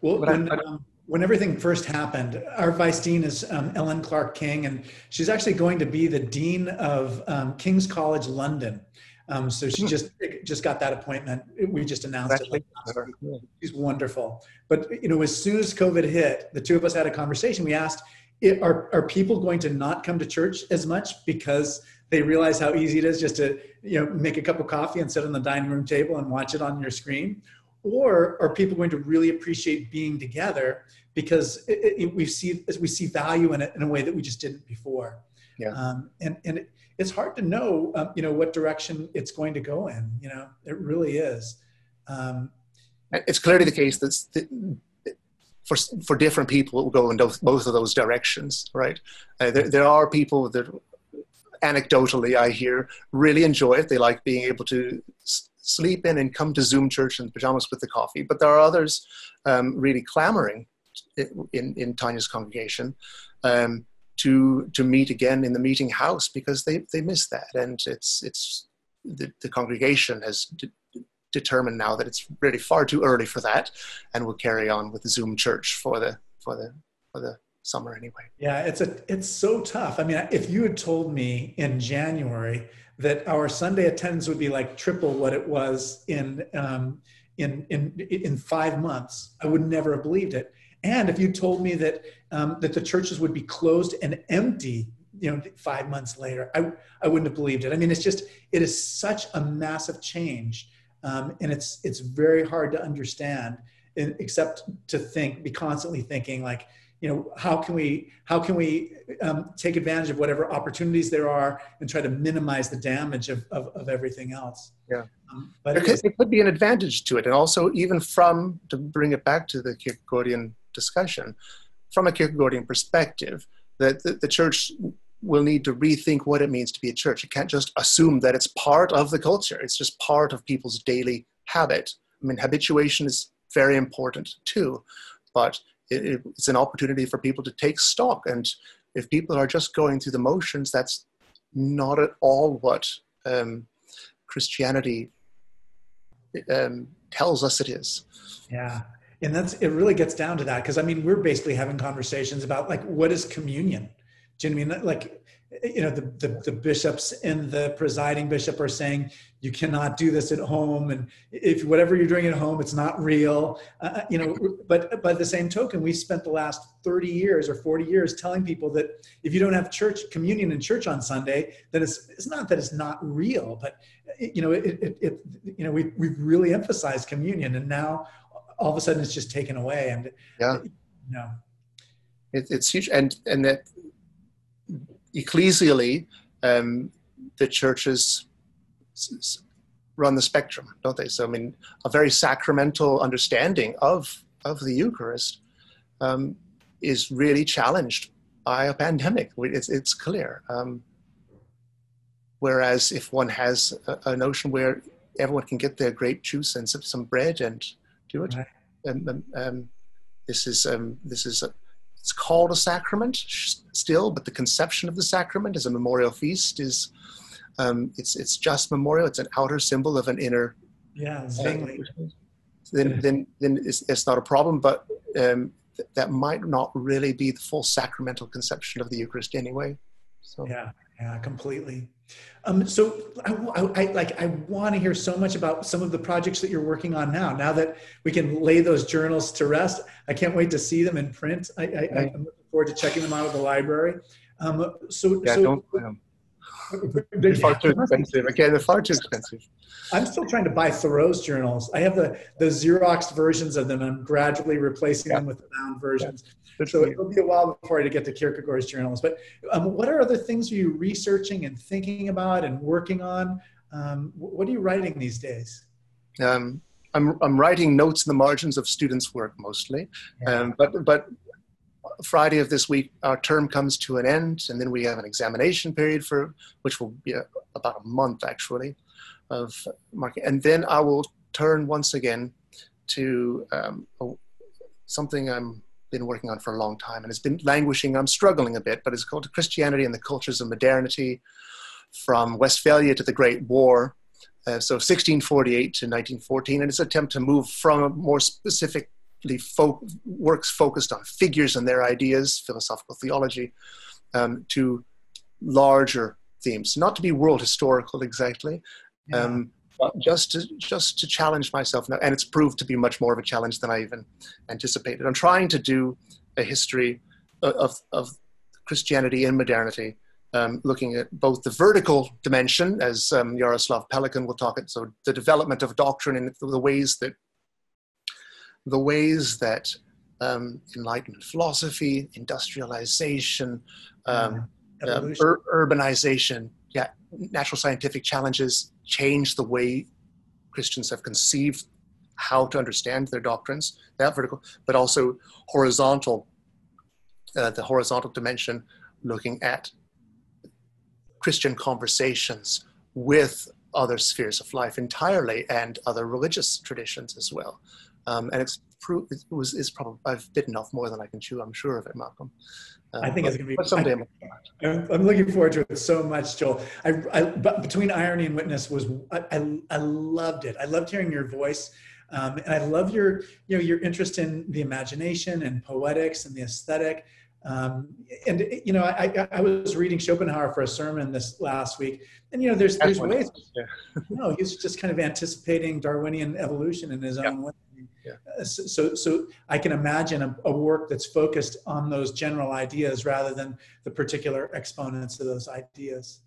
well, when, um, when everything first happened, our vice dean is um, Ellen Clark King, and she's actually going to be the dean of um, King's College London. Um, so she just just got that appointment. We just announced it. Like She's wonderful. But you know, as soon as COVID hit, the two of us had a conversation. We asked, "Are are people going to not come to church as much because they realize how easy it is just to you know make a cup of coffee and sit on the dining room table and watch it on your screen?" Or are people going to really appreciate being together because it, it, we see we see value in it in a way that we just didn't before. Yeah. Um, and and it, it's hard to know, um, you know, what direction it's going to go in. You know, it really is. Um, it's clearly the case that for for different people it will go in both, both of those directions, right? Uh, there, there are people that anecdotally I hear really enjoy it. They like being able to sleep in and come to Zoom church in pajamas with the coffee. But there are others um, really clamoring in, in Tanya's congregation um, to to meet again in the meeting house because they they miss that, and it's it's the, the congregation has de- determined now that it's really far too early for that, and we'll carry on with the Zoom church for the for the for the summer anyway. Yeah, it's a it's so tough. I mean, if you had told me in January that our Sunday attendance would be like triple what it was in um, in in in five months, I would never have believed it. And if you told me that um, that the churches would be closed and empty, you know, five months later, I I wouldn't have believed it. I mean, it's just it is such a massive change, um, and it's it's very hard to understand, except to think, be constantly thinking like, you know, how can we how can we um, take advantage of whatever opportunities there are and try to minimize the damage of of, of everything else. Yeah. Um, but it, it, could be an advantage to it, and also even from to bring it back to the Kierkegaardian discussion from a Kierkegaardian perspective that the, the church will need to rethink what it means to be a church. It can't just assume that it's part of the culture. It's just part of people's daily habit. I mean, habituation is very important too, but it, it's an opportunity for people to take stock. And if people are just going through the motions, that's not at all what um, Christianity um, tells us it is. Yeah, and that's it really gets down to that because i mean we're basically having conversations about like what is communion? Do you know what i mean? Like you know the, the, the bishops and the presiding bishop are saying you cannot do this at home and if whatever you're doing at home it's not real. Uh, uh you know but by the same token we spent the last 30 years or 40 years telling people that if you don't have church communion in church on sunday then it's, it's not that it's not real but you know it, it, it you know we, we've really emphasized communion and now all of a sudden it's just taken away and yeah. You know it, it's huge. And and that ecclesially um, the churches run the spectrum don't they? So i mean a very sacramental understanding of of the eucharist um, is really challenged by a pandemic. It's, it's clear. Um, whereas if one has a, a, notion where everyone can get their grape juice and some bread and do it. Right. Um, um, this is um, this is a, it's called a sacrament still, but the conception of the sacrament as a memorial feast is um, it's it's just memorial. It's an outer symbol of an inner. Yeah, zwingli. Uh, then then then it's, it's, not a problem, but um, th- that might not really be the full sacramental conception of the Eucharist anyway. So yeah, yeah, completely. Um, so I, I, I, like I want to hear so much about some of the projects that you're working on now. Now that we can lay those journals to rest, I can't wait to see them in print. I, am looking forward to checking them out of the library. Um, so, yeah, so don't, um, they're far too expensive. Again, they're far too expensive. I'm still trying to buy Thoreau's journals. I have the the Xerox versions of them. I'm gradually replacing yeah. them with the bound versions. Yeah. So it'll be a while before I get to Kierkegaard's journals. But um, what are other things are you researching and thinking about and working on? Um, what are you writing these days? Um, I'm, I'm writing notes in the margins of students' work mostly, yeah. um, but but Friday of this week, our term comes to an end, and then we have an examination period for which will be a, about a month actually of marking, and then I will turn once again to um, something I'm been working on for a long time, and it's been languishing. I'm struggling a bit, but it's called Christianity and the Cultures of Modernity, from Westphalia to the Great War. Uh, so 1648 to 1914, and it's an attempt to move from a more specifically fo- works focused on figures and their ideas, philosophical theology, um, to larger themes. Not to be world historical exactly, yeah. um, just to just to challenge myself now. And it's proved to be much more of a challenge than I even anticipated. I'm trying to do a history of, of Christianity in modernity um, looking at both the vertical dimension, as um, Jaroslav Pelikan will talk it, so the development of doctrine and the ways that the ways that um, Enlightenment philosophy, industrialization, um, ur- urbanization, yeah, natural scientific challenges change the way Christians have conceived how to understand their doctrines. That vertical, but also horizontal, uh, the horizontal dimension, looking at Christian conversations with other spheres of life entirely and other religious traditions as well. Um, and it's it was is probably I've bitten off more than I can chew. I'm sure of it, Malcolm. Um, I think but, it's going to be someday. I'm, I'm, looking forward to it so much, Joel. I, I between irony and witness was I, I, I loved it. I loved hearing your voice. Um, and I love your, you know, your interest in the imagination and poetics and the aesthetic. Um, and you know, I, I, was reading Schopenhauer for a sermon this last week, and you know, there's there's ways. Yeah. know, he's just kind of anticipating Darwinian evolution in his yeah. own way. Yeah. Uh, so, so I can imagine a, a, work that's focused on those general ideas rather than the particular exponents of those ideas.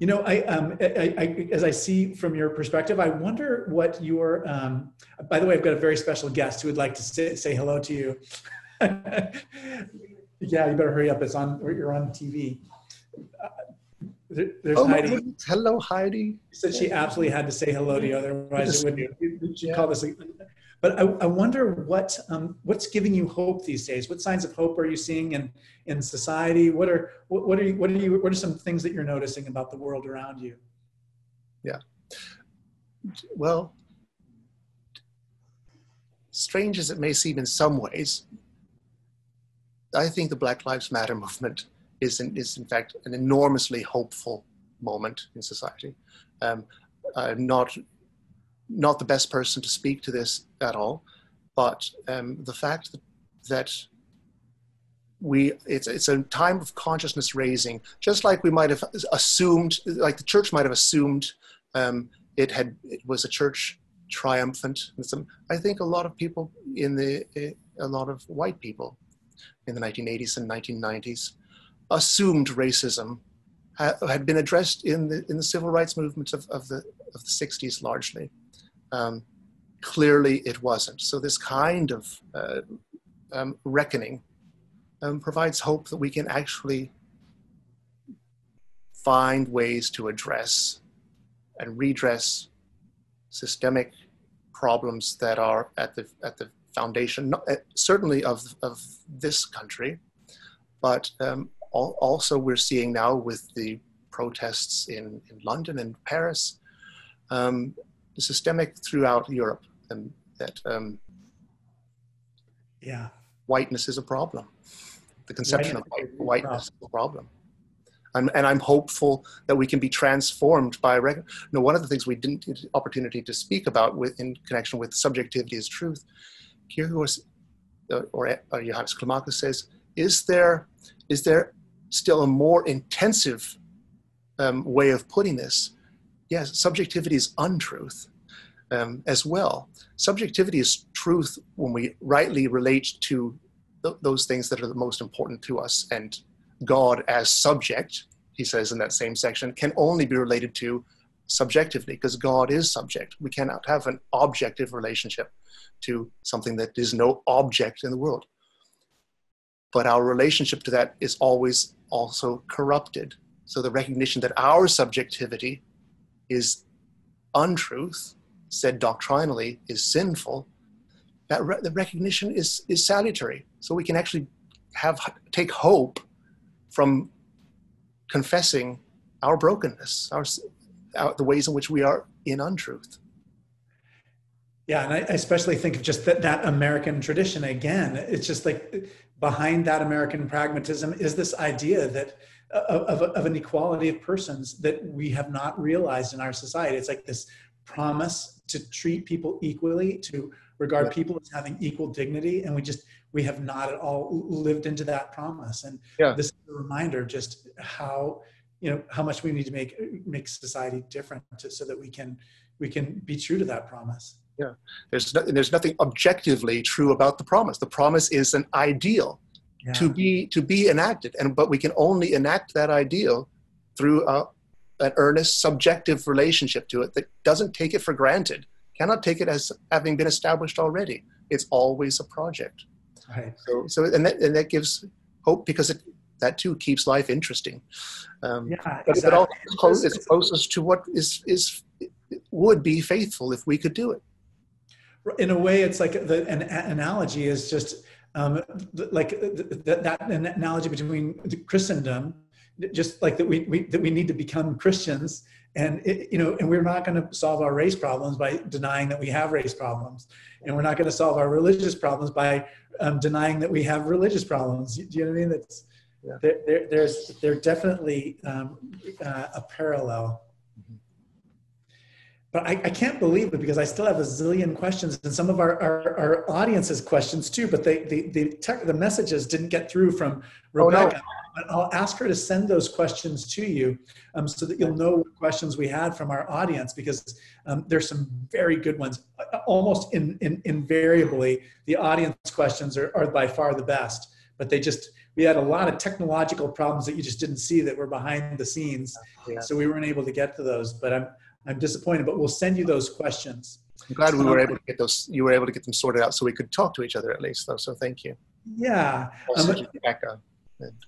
You know, I, um, I, I, as I see from your perspective, I wonder what your. Um, by the way, I've got a very special guest who would like to say, say hello to you. yeah, you better hurry up. It's on. You're on TV. Uh, there's oh, Heidi. Hello, Heidi. She said she absolutely had to say hello to you, otherwise it wouldn't. She yeah. call this. A, but I, I wonder what um, what's giving you hope these days. What signs of hope are you seeing in in society? What are what, what are you what are you what are some things that you're noticing about the world around you? Yeah. Well, strange as it may seem in some ways, I think the Black Lives Matter movement is in, is in fact an enormously hopeful moment in society. Um, I'm not not the best person to speak to this at all, but um, the fact that, we it's it's a time of consciousness raising, just like we might have assumed, like the church might have assumed um, it had it was a church triumphant. I think a lot of people in the a lot of white people in the 1980s and 1990s assumed racism had been addressed in the in the civil rights movements of, of the of the 60s largely. Um, clearly, it wasn't. So this kind of uh, um, reckoning um, provides hope that we can actually find ways to address and redress systemic problems that are at the at the foundation, not, uh, certainly of of this country, but um, al- also we're seeing now with the protests in, in London and Paris, um, systemic throughout Europe, and that um, yeah, whiteness is a problem. The conception of white, whiteness is a problem. And, and, I'm hopeful that we can be transformed by. Rec- know, one of the things we didn't get opportunity to speak about with, in connection with subjectivity is truth. Kierkegaard uh, or, or Johannes Climacus says, is there, is there still a more intensive um, way of putting this? Yes, subjectivity is untruth um, as well. Subjectivity is truth when we rightly relate to th- those things that are the most important to us and God as subject, he says in that same section, can only be related to subjectively because God is subject. We cannot have an objective relationship to something that is no object in the world. But our relationship to that is always also corrupted. So the recognition that our subjectivity is untruth, said doctrinally, is sinful, that re- the recognition is, is salutary. So we can actually have take hope from confessing our brokenness, our, our, the ways in which we are in untruth. Yeah, and I especially think of just that, that American tradition again. It's just like behind that American pragmatism is this idea that uh, of, of, an equality of persons that we have not realized in our society. It's like this promise to treat people equally, to regard people as having equal dignity, and we just we have not at all lived into that promise. And yeah. this is a reminder just how you know how much we need to make make society different to, so that we can we can be true to that promise. Yeah, there's no, there's nothing objectively true about the promise. The promise is an ideal yeah. to be to be enacted, and but we can only enact that ideal through a, an earnest subjective relationship to it that doesn't take it for granted, cannot take it as having been established already. It's always a project. Right. So, so and that, and that gives hope because it, that too keeps life interesting. Um, yeah, but, exactly. but also it's, it's closest to what is is would be faithful if we could do it. In a way, it's like the an analogy is just um, like that, that analogy between Christendom, just like that we, we that we need to become Christians and it, you know and we're not going to solve our race problems by denying that we have race problems. And we're not going to solve our religious problems by um, denying that we have religious problems. Do you know what i mean? That's yeah. there, there, there's there definitely um, uh, a parallel but I, I, can't believe it because I still have a zillion questions and some of our, our, our audience's questions too, but they, the, the, tech, the messages didn't get through from Rebecca. Oh, no. But I'll ask her to send those questions to you um, so that you'll know what questions we had from our audience because um, there's some very good ones. Almost in, in, invariably, the audience questions are, are by far the best, but they just, we had a lot of technological problems that you just didn't see that were behind the scenes. Yeah. So we weren't able to get to those, but I'm, I'm disappointed, but we'll send you those questions. I'm glad we were able to get those. You were able to get them sorted out, so we could talk to each other at least. Though, so thank you. Yeah. Um,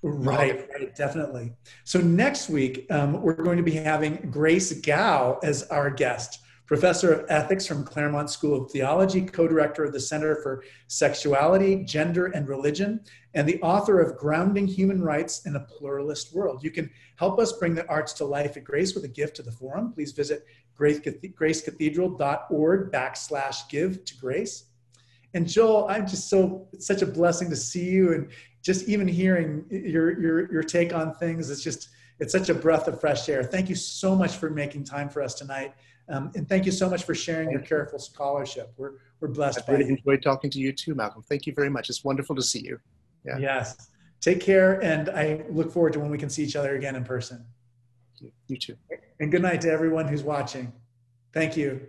right, right, definitely. So next week um, we're going to be having Grace Kao as our guest professor of ethics from Claremont School of Theology, co director of the Center for Sexuality, Gender, and Religion, and the author of Grounding Human Rights in a Pluralist World. You can help us bring the arts to life at Grace with a gift to the forum. Please visit gracecathedral.org backslash give to Grace. And Joel, I'm just so, it's such a blessing to see you and just even hearing your, your, your take on things. It's just, it's such a breath of fresh air. Thank you so much for making time for us tonight. Um, and thank you so much for sharing your careful scholarship. We're, we're blessed I've really enjoyed talking to you too, Malcolm. Thank you very much. It's wonderful to see you. Yeah. Yes. Take care. And I look forward to when we can see each other again in person. You, you too. And good night to everyone who's watching. Thank you.